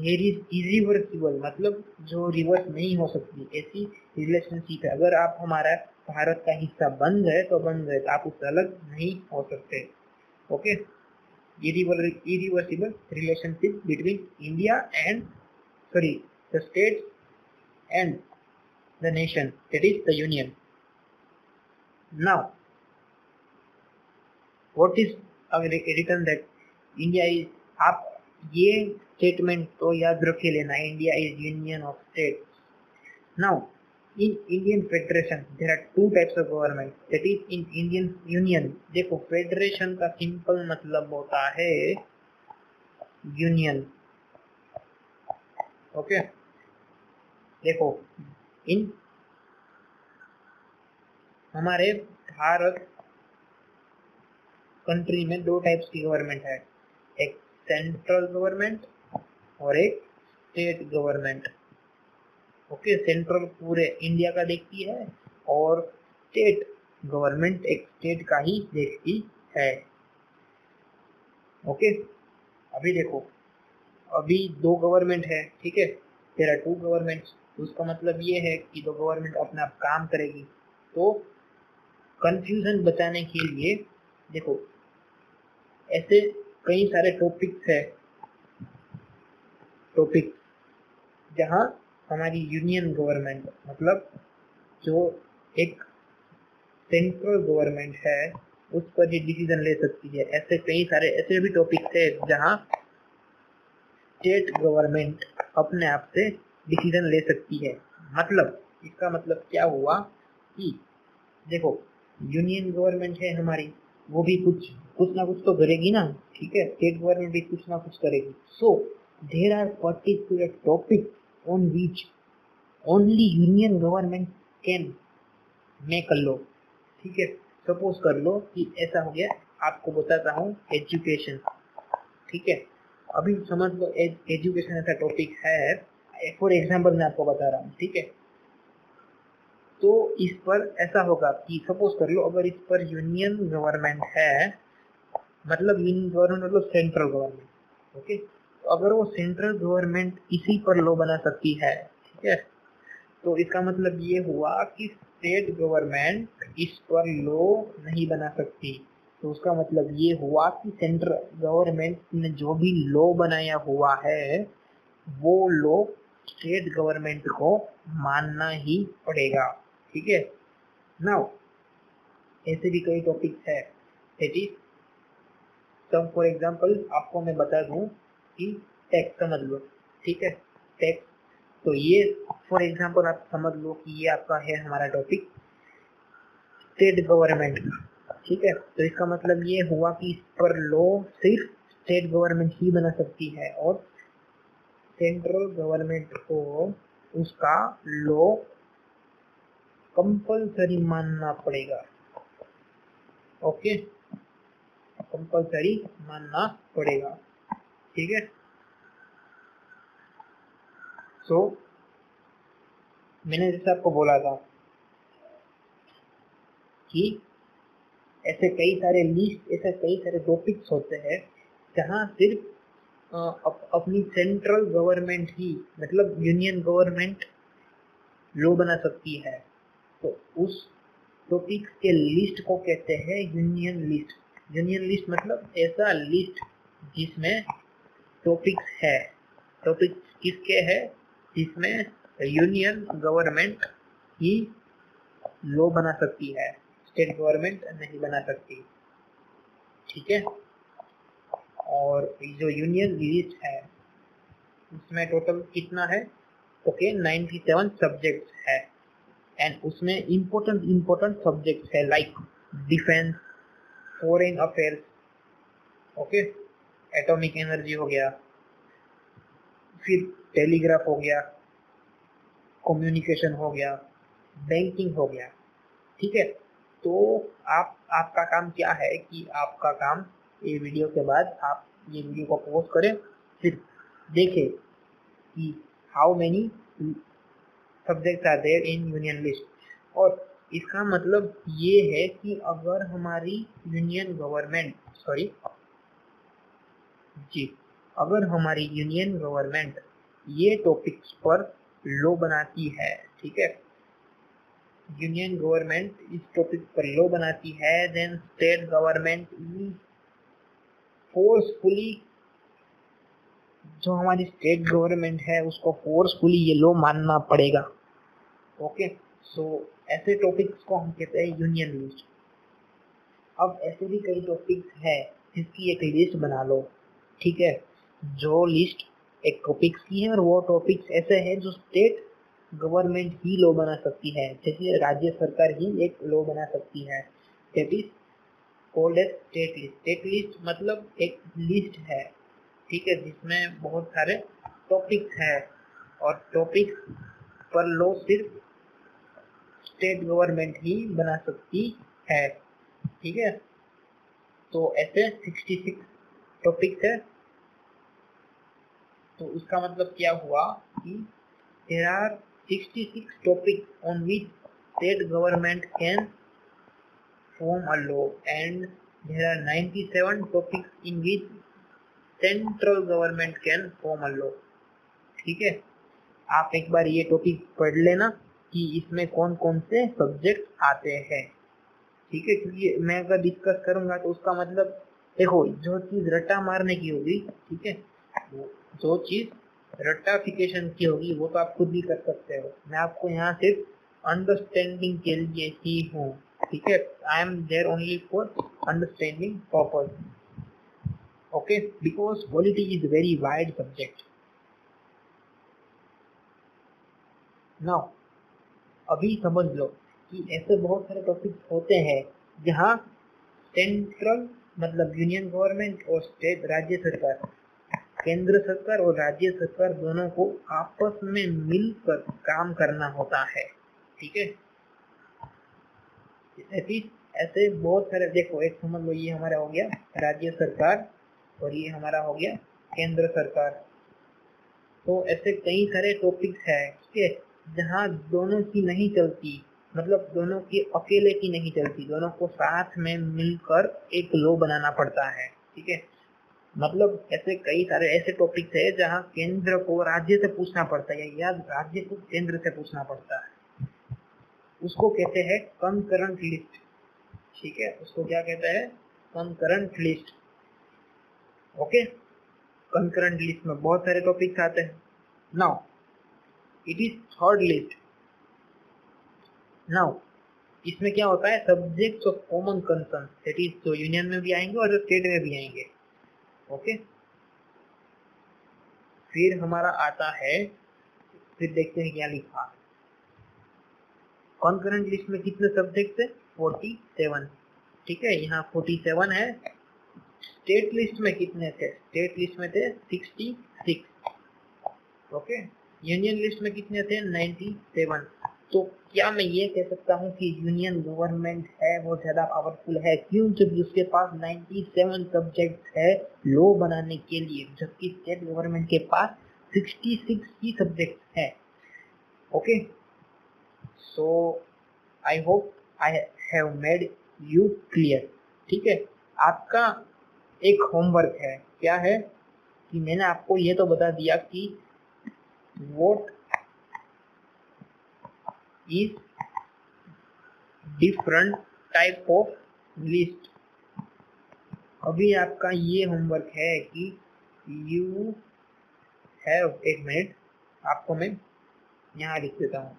देर इज़ इरिवर्सिबल मतलब जो रिवर्स नहीं हो सकती, ऐसी रिलेशनशिप है। अगर आप हमारा भारत का हिस्सा बन गए तो बन गए तो आप उससे अलग नहीं हो सकते। Okay irreversible relationship between India and, sorry, the states and the nation, that is the union. Now what is written that India is आप ये स्टेटमेंट तो याद रखे लेना India is union of states now in Indian Federation there are two types of government that is in Indian Union देखो federation का simple मतलब होता है यूनियन ओके देखो इन हमारे भारत कंट्री में दो टाइप्स की गवर्नमेंट है। एक सेंट्रल गवर्नमेंट और एक स्टेट गवर्नमेंट ओके सेंट्रल पूरे इंडिया का देखती है और स्टेट गवर्नमेंट एक स्टेट का ही देखती है। ओके अभी देखो। अभी दो गवर्नमेंट है, ठीक है? तेरा टू गवर्नमेंट उसका मतलब ये है कि दो गवर्नमेंट अपना काम करेगी। तो कंफ्यूजन बचाने के लिए, देखो ऐसे कई सारे टॉपिक्स है। टॉपिक जहाँ हमारी यूनियन गवर्नमेंट मतलब जो एक सेंट्रल गवर्नमेंट है, उस पर ये डिसीज़न ले सकती है। ऐसे कई सारे, ऐसे भी टॉपिक्स है जहाँ स्टेट गवर्नमेंट अपने आप से डिसीज़न ले सकती है। मतलब इसका मतलब क्या हुआ कि देखो यूनियन गवर्नमेंट है हमारी, वो भी कुछ कुछ ना कुछ तो करेगी ना, ठीक है? स्टेट गवर्नमेंट भी कुछ ना कुछ करेगी। So there are particular topic on which only union government can make a law ठीक है? सपोज़ कर लो कि ऐसा हो गया, आपको बताता हूँ एजुकेशन ठीक है? अभी समझ लो एजुकेशन ऐसा टॉपिक है। फॉर एग्ज़ाम्पल मैं आपको बता रहा हूँ, ठीक है? तो इस पर ऐसा होगा कि सपोज़ कर लो, अगर इस पर यूनियन गवर्नमेंट है मतलब यूनियन गवर्नमेंट मतलब सेंट्रल गवर्नमेंट ओके तो अगर वो सेंट्रल गवर्नमेंट इसी पर लॉ बना सकती है, ठीक है? तो इसका मतलब ये हुआ कि स्टेट गवर्नमेंट इस पर लॉ नहीं बना सकती। तो उसका मतलब ये हुआ कि सेंट्रल गवर्नमेंट ने जो भी लॉ बनाया हुआ है, वो लॉ स्टेट गवर्नमेंट को मानना ही पड़ेगा, ठीक है? नाउ ऐसे भी कई टॉपिक्स है इज़ सब फॉर एग्जांपल आपको मैं बता दूँ कि टैक्स समझ लो, ठीक है? टैक्स तो ये फॉर एग्जांपल आप समझ लो कि ये आपका है हमारा टॉपिक स्टेट गवर्नमेंट का, ठीक है? तो इसका मतलब ये हुआ कि इस पर लॉ सिर्फ़ स्टेट गवर्नमेंट ही बना सकती है और सेंट्रल गवर्नमेंट को उसका लॉ कंपलसरी मानना पड़ेगा ओके कंपलसरी मानना पड़ेगा। ठीक है? सो so, मैंने जैसे आपको बोला था कि ऐसे कई सारे लिस्ट ऐसे कई सारे टॉपिक्स होते हैं जहाँ सिर्फ़ अप, अपनी सेंट्रल गवर्नमेंट ही मतलब यूनियन गवर्नमेंट लो बना सकती है। तो उस टॉपिक के लिस्ट को कहते हैं यूनियन लिस्ट यूनियन लिस्ट मतलब ऐसा लिस्ट जिसमें टॉपिक्स है। टॉपिक्स किसके है? जिसमें यूनियन गवर्नमेंट ही लॉ बना सकती है। स्टेट गवर्नमेंट नहीं बना सकती। ठीक है? और जो यूनियन लिस्ट है, उसमें टोटल कितना है? ओके नाइन्टी सेवन सब्जेक्ट है। एंड उसमें इम्पोर्टेंट इम्पोर्टेंट सब्जेक्ट है like defence foreign affairs okay atomic energy हो गया, फिर टेलीग्राफ हो गया कम्युनिकेशन हो गया बैंकिंग हो गया, ठीक है? तो आप, आपका काम क्या है कि आपका काम ये वीडियो के बाद आप ये वीडियो को पोस्ट करें, फिर देखें कि how many subject are there in union list और इसका मतलब ये है कि अगर हमारी यूनियन गवर्नमेंट सॉरी जी, अगर हमारी यूनियन गवर्नमेंट ये टॉपिक्स पर लॉ बनाती है, ठीक है? यूनियन गवर्नमेंट इस टॉपिक पर लो बनाती है देन स्टेट गवर्नमेंट फोर्सफुली जो हमारी स्टेट गवर्नमेंट है, उसको फोर्सफुली ये लो मानना पड़ेगा। ओके सो ऐसे टॉपिक्स को हम कहते हैं यूनियन लिस्ट अब ऐसे भी कई टॉपिक्स है जिसकी एक लिस्ट बना लो, ठीक है? जो लिस्ट एक टॉपिक्स की है और वो टॉपिक्स ऐसे हैं जो स्टेट गवर्नमेंट ही लॉ बना सकती है, जैसे राज्य सरकार ही एक लॉ बना सकती है that is called state list state list मतलब एक लिस्ट है, ठीक है? जिसमें बहुत सारे टॉपिक्स है और टॉपिक पर लो सिर्फ़ स्टेट गवर्नमेंट ही बना सकती है। ठीक है? तो ऐसे 66 टॉपिक्स है। तो उसका मतलब क्या हुआ कि there are 66 topic on which state government can form a law and there are 97 topics in which central government can form a law ठीक है? आप एक बार ये टॉपिक पढ़ लेना। कि इसमें कौन कौन से सब्जेक्ट आते हैं। ठीक है? क्योंकि मैं अगर डिस्कस करूँगा तो उसका मतलब देखो, जो चीज़ रट्टा मारने की होगी, ठीक है? जो चीज़ रट्टाफिकेशन की होगी, वो तो आप खुद भी कर सकते हो। मैं आपको यहाँ सिर्फ़ अंडरस्टैंडिंग के लिए ही हूँ, ठीक है? I am there only for understanding purpose okay because polity is very wide subject now अभी समझ लो कि ऐसे बहुत सारे टॉपिक्स होते हैं जहाँ सेंट्रल मतलब यूनियन गवर्नमेंट और स्टेट राज्य सरकार, केंद्र सरकार और राज्य सरकार दोनों को आपस में मिलकर काम करना होता है, ठीक है? ऐसे बहुत सारे, देखो, एक समझ लो, ये हमारा हो गया राज्य सरकार और ये हमारा हो गया केंद्र सरकार। तो ऐसे कई सारे टॉपिक्स है, ठीक है? जहाँ दोनों की नहीं चलती मतलब दोनों की अकेले की नहीं चलती, दोनों को साथ में मिलकर एक लो बनाना पड़ता है, ठीक है? मतलब ऐसे कई सारे ऐसे टॉपिक्स है जहाँ केंद्र को राज्य से पूछना पड़ता है या राज्य को केंद्र से पूछना पड़ता है। उसको कहते हैं कंकरंट लिस्ट ठीक है? उसको क्या कहते हैं? Concurrent list okay concurrent list में बहुत सारे टॉपिक्स आते हैं। Now it is third list now इसमें क्या होता है? Subjects of common concern that is जो यूनियन में भी आएँगे और जो स्टेट में भी आएँगे. ओके फिर हमारा आता है, फिर देखते हैं क्या लिखा कॉन्करेंट लिस्ट में कितने सब्जेक्ट है? फोर्टी सेवन ठीक है? यहाँ फोर्टी सेवन है. स्टेट लिस्ट में कितने थे? स्टेट लिस्ट में थे sixty six okay union list में कितने थे? 97 तो क्या मैं ये कह सकता हूँ कि यूनियन गवर्नमेंट है, वो ज़्यादा पावरफुल है क्यों जबकि उसके पास 97 सब्जेक्ट है लो बनाने के लिए, जबकि स्टेट गवर्नमेंट के पास 66 ही सब्जेक्ट है। Okay so I hope I have made you clear ठीक है? आपका एक होमवर्क है। क्या है? कि मैंने आपको ये तो बता दिया कि what is different type of list? अभी आपका ये होमवर्क है कि यू हैव एक मिनट आपको मैं यहाँ लिख देता हूँ।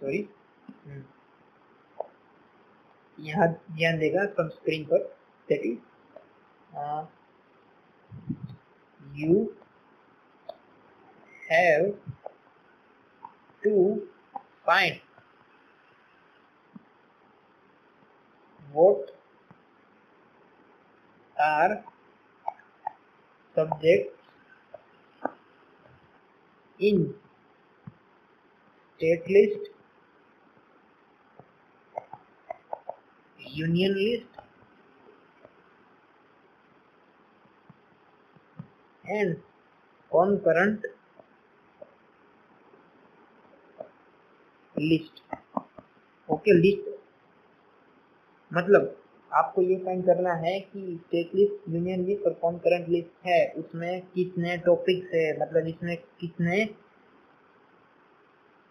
Sorry hmm. यहाँ ध्यान देगा सब स्क्रीन पर is you have to find what are subjects in state list union list and concurrent list. Okay list मतलब आपको ये फाइंड करना है कि स्टेट लिस्ट यूनियन लिस्ट और कॉन्करेंट लिस्ट है, उसमें कितने टॉपिक्स है मतलब इसमें कितने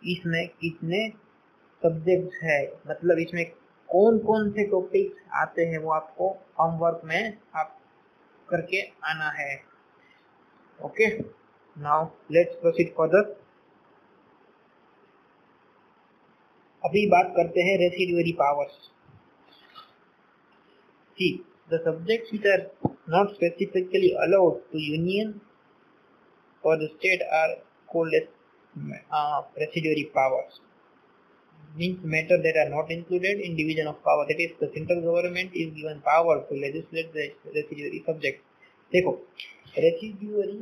इसमें कितने सब्जेक्ट्स है मतलब इसमें कौन कौन से टॉपिक्स आते हैं वो आपको होमवर्क में आप करके आना है। Okay now let's proceed further अभी बात करते हैं residuary powers see the subjects which are not specifically allowed to union or the state are called as uh, residuary means matter that are not included in division of power that is the central government is given power to legislate the residuary subject देखो residuary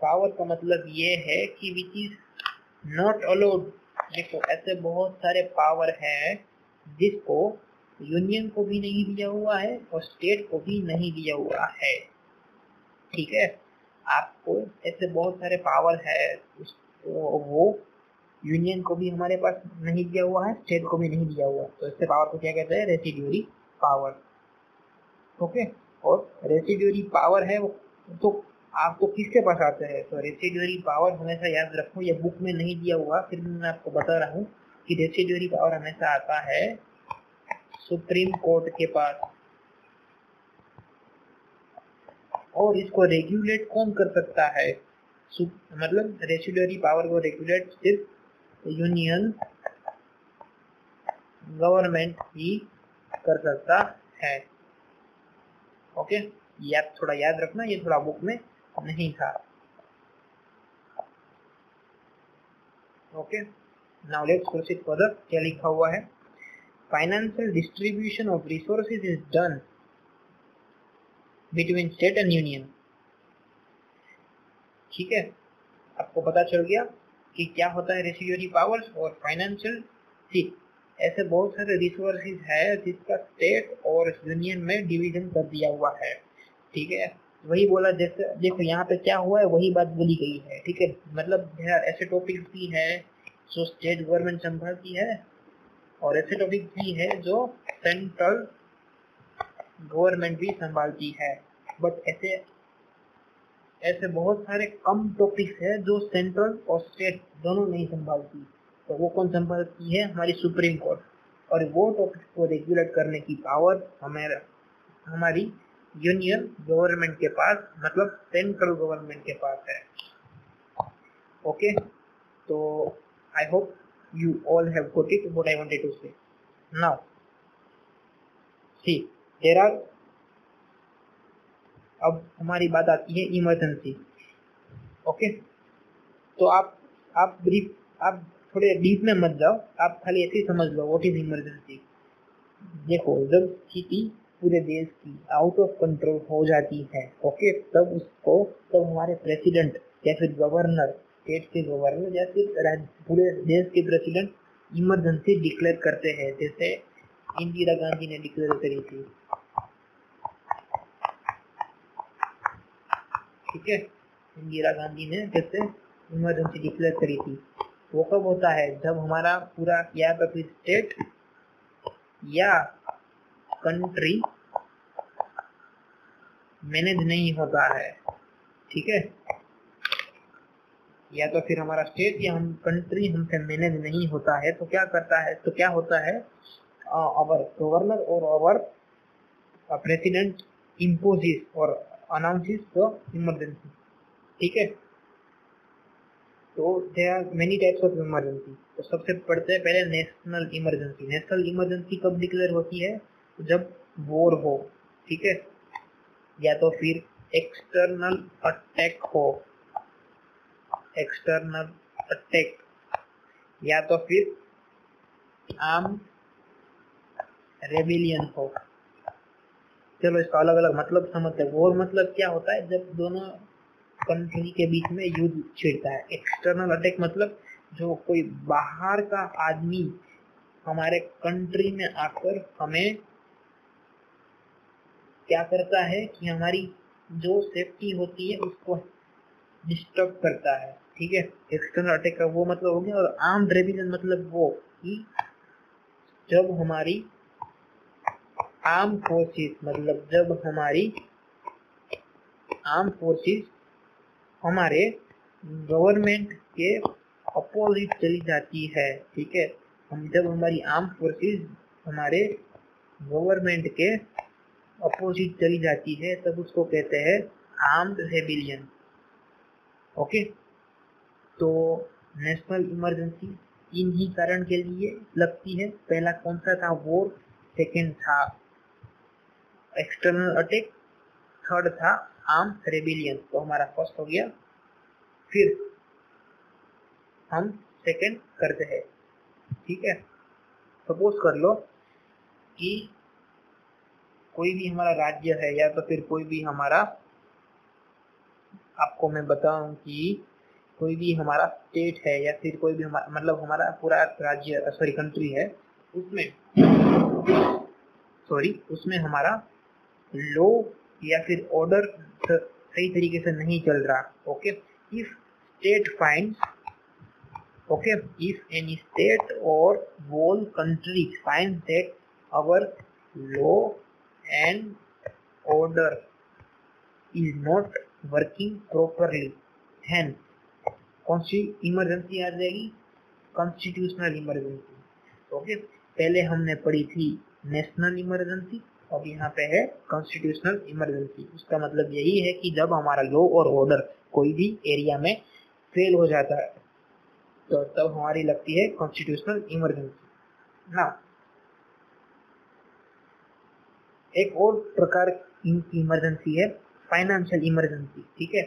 power का मतलब ये है कि which is not allowed देखो, ऐसे बहुत सारे पावर है जिसको यूनियन को भी नहीं दिया हुआ है और स्टेट को भी नहीं दिया हुआ है। ठीक है? आपको ऐसे बहुत सारे पावर है वो यूनियन को भी हमारे पास नहीं दिया हुआ है स्टेट को भी नहीं दिया हुआ तो इससे पावर को क्या कहते हैं? रेसिड्यूरी पावर ओके और रेसिड्यूरी पावर है वो तो आपको किसके पास आता है? तो रेसिड्यूरी पावर हमेशा याद रखो, ये बुक में नहीं दिया हुआ, फिर मैं आपको बता रहा हूँ कि रेसिड्यूरी पावर हमेशा आता है सुप्रीम कोर्ट के पास। और इसको रेगुलेट कौन कर सकता है? मतलब रेसिडरी पावर को रेगुलेट सिर्फ़ यूनियन गवर्नमेंट ही कर सकता है। ओके ये आप थोड़ा याद रखना, ये थोड़ा बुक में नहीं था okay now let's proceed further क्या लिखा हुआ है? Financial distribution of resources is done between state and union ठीक है? आपको पता चल गया कि क्या होता है रेसिड्यूरी पावर्स और फाइनेंशियल सी ऐसे बहुत सारे रिसोर्सेज है जिसका स्टेट और यूनियन में डिवीज़न कर दिया हुआ है। ठीक है? वही बोला, जैसे, देखो, यहाँ पे क्या हुआ है, वही बात बोली गई है, ठीक है? मतलब यार ऐसे टॉपिक भी है जो स्टेट गवर्नमेंट संभालती है और ऐसे टॉपिक भी है जो सेंट्रल गवर्नमेंट भी संभालती है। बट ऐसे ऐसे बहुत सारे कम टॉपिक्स है जो सेंट्रल और स्टेट दोनों नहीं संभालती। तो वो कौन संभालती है? हमारी सुप्रीम कोर्ट। और वो टॉपिक को रेगुलेट करने की पावर हमारे, हमारी यूनियन गवर्नमेंट के पास मतलब सेंट्रल गवर्नमेंट के पास है। ओके? तो I hope you all have got it, what i wanted to say. Now, see, there are, अब हमारी बात आती है इमरजेंसी ओके? तो आप आप ब्रीफ आप थोड़े डीप में मत जाओ, आप खाली ऐसे ही समझ लो व्हाट इज़ इमरजेंसी देखो, जब स्थिति पूरे देश की आउट ऑफ़ कंट्रोल हो जाती है। ओके तब उसको, तब हमारे प्रेसिडेंट या फिर गवर्नर स्टेट के गवर्नर या फिर पूरे देश के प्रेसिडेंट इमरजेंसी डिक्लेयर करते हैं। जैसे इंदिरा गांधी ने डिक्लेयर करी थी। ठीक है? इंदिरा गांधी ने जैसे इमरजेंसी डिक्लेयर करी थी। वो कब होता है? जब हमारा पूरा या तो फिर स्टेट या कंट्री मैनेज नहीं होता है, ठीक है? या तो फिर हमारा स्टेट या हम कंट्री हमसे मैनेज नहीं होता है तो क्या करता है तो क्या होता है अवर गवर्नर और अवर प्रेसिडेंट इम्पोजिस और अनाउंसिस द इमरजेंसी ठीक है? तो there are many types of emergency तो सबसे पढ़ते हैं पहले नेशनल इमरजेंसी नेशनल इमरजेंसी कब डिक्लेयर होती है? जब वॉर हो, ठीक है, या तो फिर एक्सटर्नल अटैक हो एक्सटर्नल अटैक या तो फिर आर्म रेबिलियन हो। चलो, इसका अलग अलग मतलब समझते हैं। वॉर मतलब क्या होता है? जब दोनों कंट्री के बीच में युद्ध छिड़ता है। एक्सटर्नल अटैक मतलब जो कोई बाहर का आदमी हमारे कंट्री में आकर हमें क्या करता है कि हमारी जो सेफ्टी होती है उसको डिस्टर्ब करता है, ठीक है? एक्सटर्नल अटैक का वो मतलब हो गया और आर्म रेविजन मतलब वो कि जब हमारी आर्म फोर्सेस मतलब जब हमारी आर्म फोर्सेस हमारे गवर्नमेंट के अपोजिट चली जाती है, ठीक है? हम जब हमारी आर्म फोर्सेस हमारे गवर्नमेंट के अपोजिट चली जाती है, तब उसको कहते हैं आर्म्ड रेबिलियन ओके तो नेशनल इमरजेंसी इन ही कारण के लिए लगती है। पहला कौन सा था? वोर सेकेंड था एक्सटर्नल अटैक थर्ड था आर्म रेबिलियन तो हमारा फ़र्स्ट हो गया। फिर हम सेकेंड करते हैं। ठीक है? सपोज़ कर लो कि कोई भी हमारा राज्य है या तो फिर कोई भी हमारा, आपको मैं बताऊँ कि कोई भी हमारा स्टेट है या फिर कोई भी हमारा मतलब हमारा पूरा राज्य सॉरी कंट्री है, उसमें सॉरी उसमें हमारा लो या फिर ऑर्डर सही तरीके से नहीं चल रहा okay if state find okay if any state और whole country finds that our law and order is not working properly. Then emergency आ जाएगी कॉन्स्टिट्यूशनल इमरजेंसी ओके पहले हमने पढ़ी थी नेशनल इमरजेंसी अब यहाँ पे है कॉन्स्टिट्यूशनल इमरजेंसी उसका मतलब यही है कि जब हमारा लॉ और ऑर्डर कोई भी एरिया में फेल हो जाता है तो तब हमारी लगती है कॉन्स्टिट्यूशनल इमरजेंसी ना एक और प्रकार की इमरजेंसी है फाइनेंशियल इमरजेंसी ठीक है?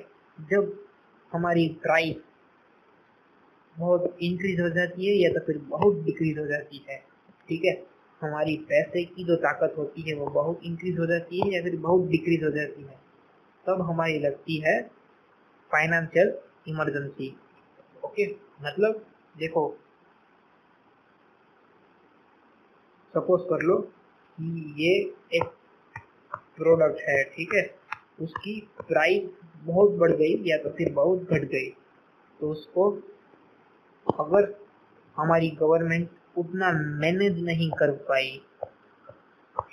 जब हमारी प्राइस बहुत इंक्रीज हो जाती है या तो फिर बहुत डिक्रीज हो जाती है, ठीक है? हमारी पैसे की जो ताकत होती है वो बहुत इंक्रीज हो जाती है या फिर बहुत डिक्रीज हो जाती है, तब हमारी लगती है फाइनेंशियल इमरजेंसी ओके? मतलब देखो सपोज़ कर लो कि ये एक प्रोडक्ट है, ठीक है? उसकी प्राइस बहुत बढ़ गई या तो फिर बहुत घट गई। तो उसको अगर हमारी गवर्नमेंट उतना मैनेज नहीं कर पाई,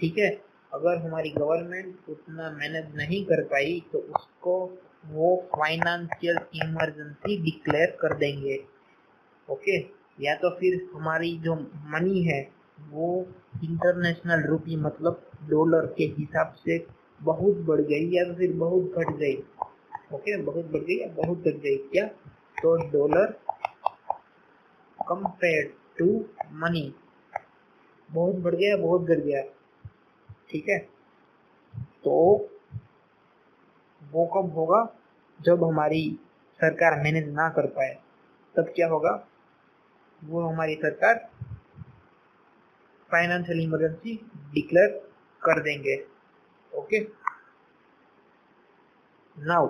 ठीक है? अगर हमारी गवर्नमेंट उतना मैनेज नहीं कर पाई तो उसको वो फाइनेंशियल इमरजेंसी डिक्लेयर कर देंगे ओके या तो फिर हमारी जो मनी है वो इंटरनेशनल रुपी मतलब डॉलर के हिसाब से बहुत बढ़ गई या तो फिर बहुत घट गई? ओके बहुत बढ़ गई या बहुत घट गई? क्या? तो डॉलर कंपेयर टू मनी बहुत बढ़ गया बहुत घट गया? ठीक है? तो वो कब होगा? जब हमारी सरकार मैनेज ना कर पाए, तब क्या होगा? वो हमारी सरकार फाइनेंशियल इमरजेंसी डिक्लेयर कर देंगे। ओके? नाउ